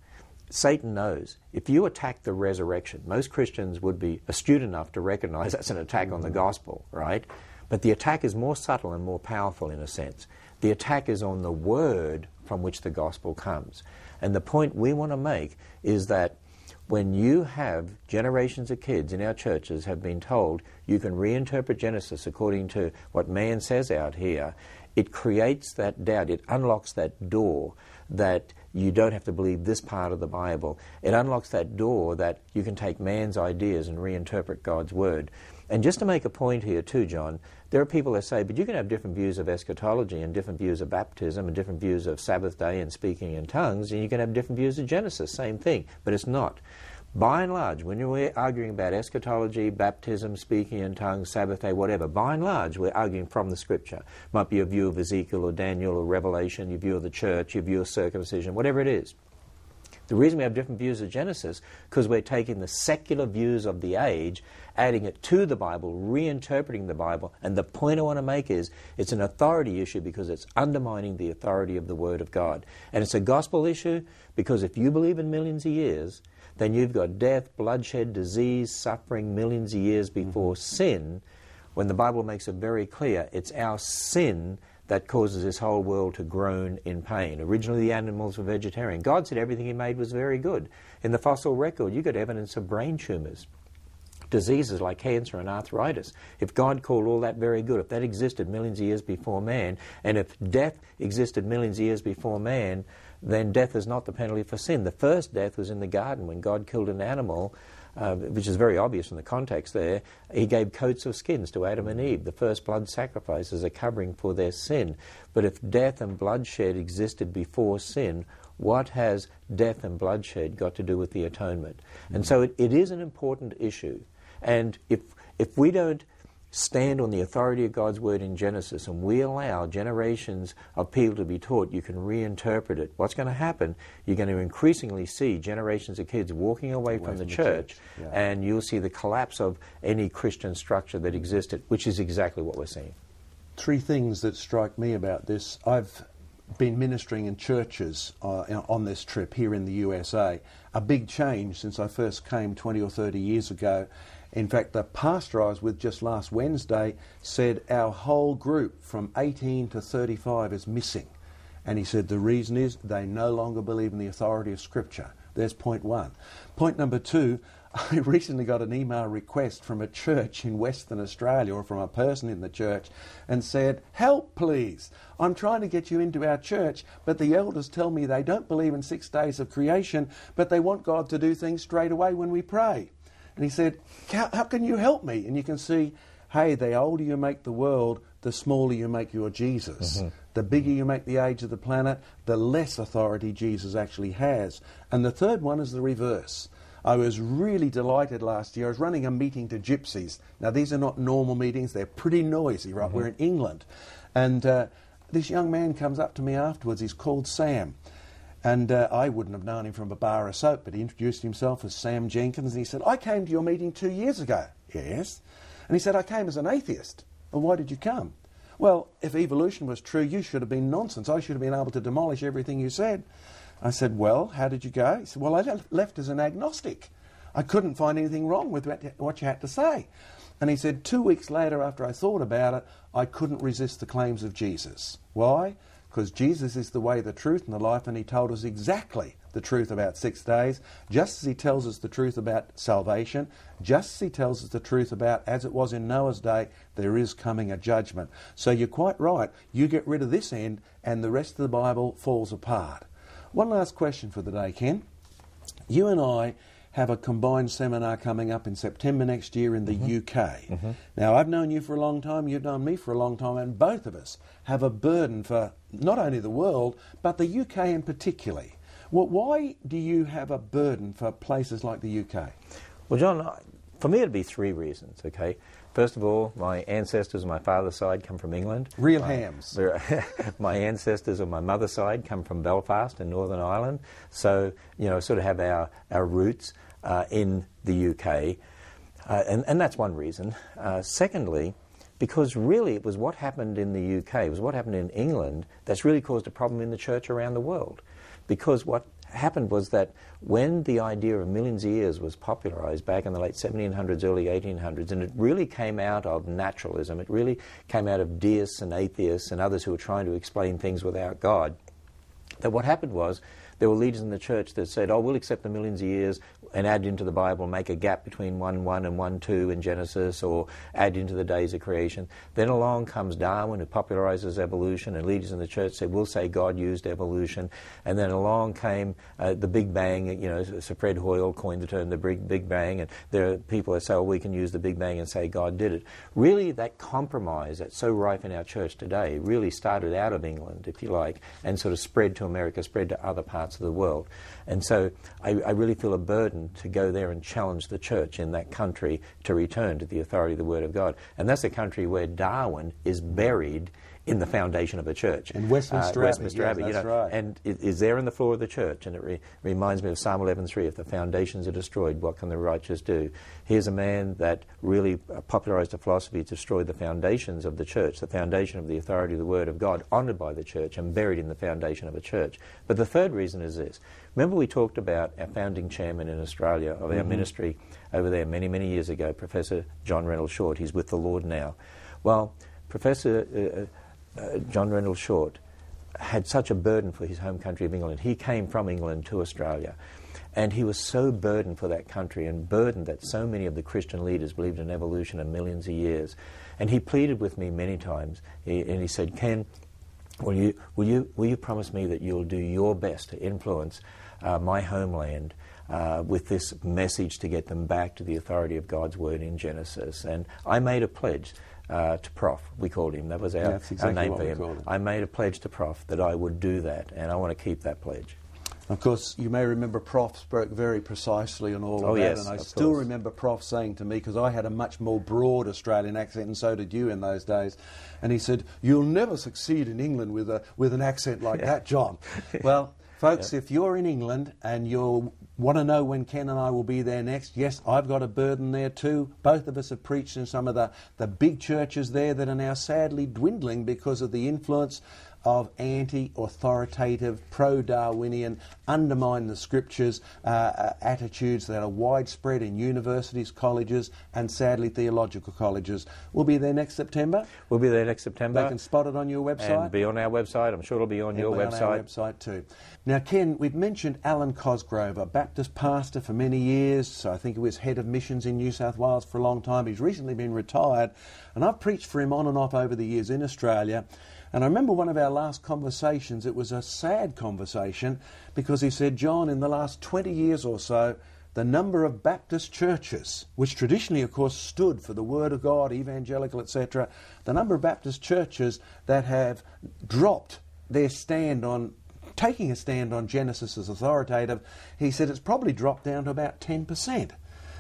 Satan knows if you attack the resurrection, most Christians would be astute enough to recognize that's an attack on the gospel, right? But the attack is more subtle and more powerful in a sense. The attack is on the word from which the gospel comes. And the point we want to make is that when you have generations of kids in our churches have been told you can reinterpret Genesis according to what man says out here, it creates that doubt, it unlocks that door that you don't have to believe this part of the Bible. It unlocks that door that you can take man's ideas and reinterpret God's Word. And just to make a point here, too, John, there are people that say, but you can have different views of eschatology and different views of baptism and different views of Sabbath day and speaking in tongues, and you can have different views of Genesis, same thing. But it's not. By and large, when you're arguing about eschatology, baptism, speaking in tongues, Sabbath day, whatever, by and large, we're arguing from the Scripture. Might be a view of Ezekiel or Daniel or Revelation, your view of the church, your view of circumcision, whatever it is. The reason we have different views of Genesis, because we're taking the secular views of the age, adding it to the Bible, reinterpreting the Bible, and the point I want to make is it's an authority issue because it's undermining the authority of the Word of God. And it's a gospel issue because if you believe in millions of years, then you've got death, bloodshed, disease, suffering millions of years before mm-hmm. sin, when the Bible makes it very clear it's our sin that causes this whole world to groan in pain. Originally, the animals were vegetarian. God said everything He made was very good. In the fossil record, you got evidence of brain tumors, diseases like cancer and arthritis. If God called all that very good, if that existed millions of years before man, and if death existed millions of years before man, then death is not the penalty for sin. The first death was in the garden when God killed an animal, uh, which is very obvious in the context there. He gave coats of skins to Adam and Eve. The first blood sacrifice is a covering for their sin. But if death and bloodshed existed before sin, what has death and bloodshed got to do with the atonement? Mm-hmm. And so it, it is an important issue. And if, if we don't stand on the authority of God's word in Genesis and we allow generations of people to be taught, you can reinterpret it. What's going to happen? You're going to increasingly see generations of kids walking away, away from, the church, church. Yeah. and you'll see the collapse of any Christian structure that existed, which is exactly what we're seeing. Three things that strike me about this. I've been ministering in churches uh, on this trip here in the USA. A big change since I first came 20 or 30 years ago in fact, the pastor I was with just last Wednesday said our whole group from 18 to 35 is missing. And he said the reason is they no longer believe in the authority of Scripture. There's point one. Point number two, <laughs> I recently got an email request from a church in Western Australia or from a person in the church and said, Help, please. I'm trying to get you into our church, but the elders tell me they don't believe in six days of creation, but they want God to do things straight away when we pray. And he said, how, how can you help me? And you can see, hey, the older you make the world, the smaller you make your Jesus. Mm-hmm. The bigger you make the age of the planet, the less authority Jesus actually has. And the third one is the reverse. I was really delighted last year. I was running a meeting to gypsies. Now, these are not normal meetings, they're pretty noisy, right? Mm-hmm. We're in England. And uh, this young man comes up to me afterwards. He's called Sam. And uh, I wouldn't have known him from a bar of soap, but he introduced himself as Sam Jenkins. And he said, I came to your meeting two years ago. Yes. And he said, I came as an atheist. Well, why did you come? Well, if evolution was true, you should have been nonsense. I should have been able to demolish everything you said. I said, Well, how did you go? He said, Well, I left as an agnostic. I couldn't find anything wrong with what you had to say. And he said, Two weeks later, after I thought about it, I couldn't resist the claims of Jesus. Why? Because Jesus is the way, the truth, and the life, and He told us exactly the truth about six days, just as He tells us the truth about salvation, just as He tells us the truth about, as it was in Noah's day, there is coming a judgment. So you're quite right. You get rid of this end, and the rest of the Bible falls apart. One last question for the day, Ken. You and I have a combined seminar coming up in September next year in the mm-hmm. UK. Mm-hmm. Now, I've known you for a long time, you've known me for a long time, and both of us have a burden for not only the world, but the UK in particular. Well, why do you have a burden for places like the UK? Well, John, for me it'd be three reasons, okay? First of all, my ancestors on my father's side come from England. Real my, hams. <laughs> my ancestors on my mother's side come from Belfast in Northern Ireland. So, you know, sort of have our, our roots uh, in the UK. Uh, and, and that's one reason. Uh, secondly, because really it was what happened in the UK, it was what happened in England that's really caused a problem in the church around the world. Because what happened was that when the idea of millions of years was popularized back in the late 1700s, early 1800s, and it really came out of naturalism, it really came out of deists and atheists and others who were trying to explain things without God, that what happened was there were leaders in the church that said, oh, we'll accept the millions of years and add into the Bible, make a gap between 1 1 and 1 2 in Genesis, or add into the days of creation. Then along comes Darwin, who popularizes evolution, and leaders in the church say, we'll say God used evolution. And then along came uh, the Big Bang, you know, Sir Fred Hoyle coined the term the Big, Big Bang, and there are people that say, oh, we can use the Big Bang and say God did it. Really, that compromise that's so rife in our church today really started out of England, if you like, and sort of spread to America, spread to other parts of the world. And so I, I, really feel a burden to go there and challenge the church in that country to return to the authority of the Word of God. And that's a country where Darwin is buried in the foundation of a church. In Westminster, uh, Westminster Abbey. Yes, that's you know, right. And it is there in the floor of the church. And it re- reminds me of Psalm 11.3, if the foundations are destroyed, what can the righteous do? Here's a man that really popularized a philosophy to destroy the foundations of the church, the foundation of the authority of the Word of God, honored by the church and buried in the foundation of a church. But the third reason is this. Remember we talked about our founding chairman in Australia of our mm-hmm. ministry over there many, many years ago, Professor John Rendle Short. He's with the Lord now. Well, Professor... Uh, John Rendle Short had such a burden for his home country of England. He came from England to Australia. And he was so burdened for that country and burdened that so many of the Christian leaders believed in evolution and millions of years. And he pleaded with me many times. He, and he said, Ken, will you, will, you, will you promise me that you'll do your best to influence uh, my homeland uh, with this message to get them back to the authority of God's word in Genesis? And I made a pledge uh, to Prof. We called him. That was our, exactly our name for him. I made a pledge to Prof that I would do that, and I want to keep that pledge. Of course, you may remember Prof spoke very precisely on all of Oh, that, yes, and I still course. remember Prof saying to me, because I had a much more broad Australian accent, and so did you in those days, and he said, "You'll never succeed in England with a with an accent like <laughs> that, John." well, folks, if you're in England and you want to know when Ken and I will be there next, yes, I've got a burden there too. Both of us have preached in some of the the big churches there that are now sadly dwindling because of the influence of anti authoritative, pro Darwinian, undermine the scriptures uh, uh, attitudes that are widespread in universities, colleges, and sadly theological colleges. We'll be there next September. We'll be there next September. They can spot it on your website. and be on our website. I'm sure it'll be on your It'll be website. On our website too. Now, Ken, we've mentioned Alan Cosgrove, a Baptist pastor for many years. So I think he was head of missions in New South Wales for a long time. He's recently been retired, and I've preached for him on and off over the years in Australia. And I remember one of our last conversations, it was a sad conversation because he said, John, in the last 20 years or so, the number of Baptist churches, which traditionally, of course, stood for the Word of God, evangelical, etc., the number of Baptist churches that have dropped their stand on taking a stand on Genesis as authoritative, he said it's probably dropped down to about 10%.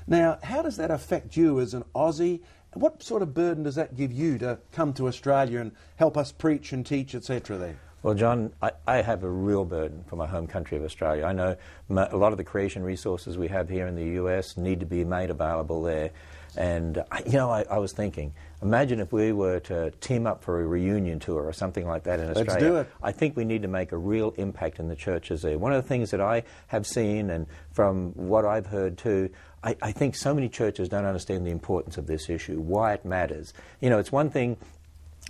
Now, how does that affect you as an Aussie? What sort of burden does that give you to come to Australia and help us preach and teach, etc. there? Well, John, I, I have a real burden for my home country of Australia. I know mo- a lot of the creation resources we have here in the US need to be made available there. And, I, you know, I, I was thinking, imagine if we were to team up for a reunion tour or something like that in Australia. Let's do it. I think we need to make a real impact in the churches there. One of the things that I have seen and from what I've heard too, I, I think so many churches don't understand the importance of this issue, why it matters. You know, it's one thing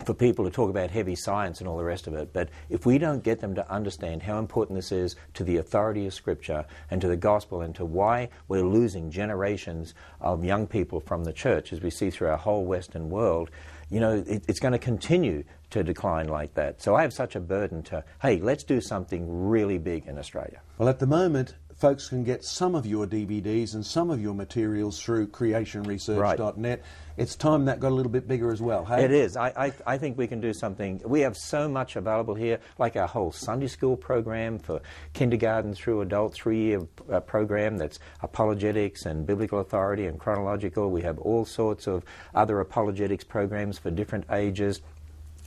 for people to talk about heavy science and all the rest of it, but if we don't get them to understand how important this is to the authority of Scripture and to the gospel and to why we're losing generations of young people from the church, as we see through our whole Western world, you know, it, it's going to continue to decline like that. So I have such a burden to, hey, let's do something really big in Australia. Well, at the moment, folks can get some of your DVDs and some of your materials through creationresearch.net. Right. It's time that got a little bit bigger as well. Hey? It is. I, I, I think we can do something. We have so much available here, like our whole Sunday school program for kindergarten through adult, three year uh, program that's apologetics and biblical authority and chronological. We have all sorts of other apologetics programs for different ages.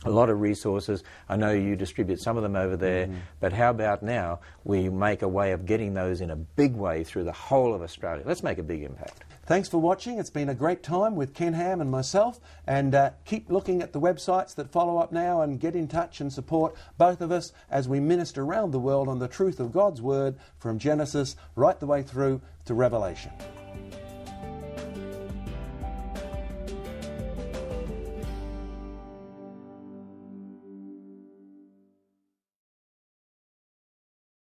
A lot of resources. I know you distribute some of them over there, but how about now we make a way of getting those in a big way through the whole of Australia? Let's make a big impact. Thanks for watching. It's been a great time with Ken Ham and myself. And uh, keep looking at the websites that follow up now and get in touch and support both of us as we minister around the world on the truth of God's Word from Genesis right the way through to Revelation.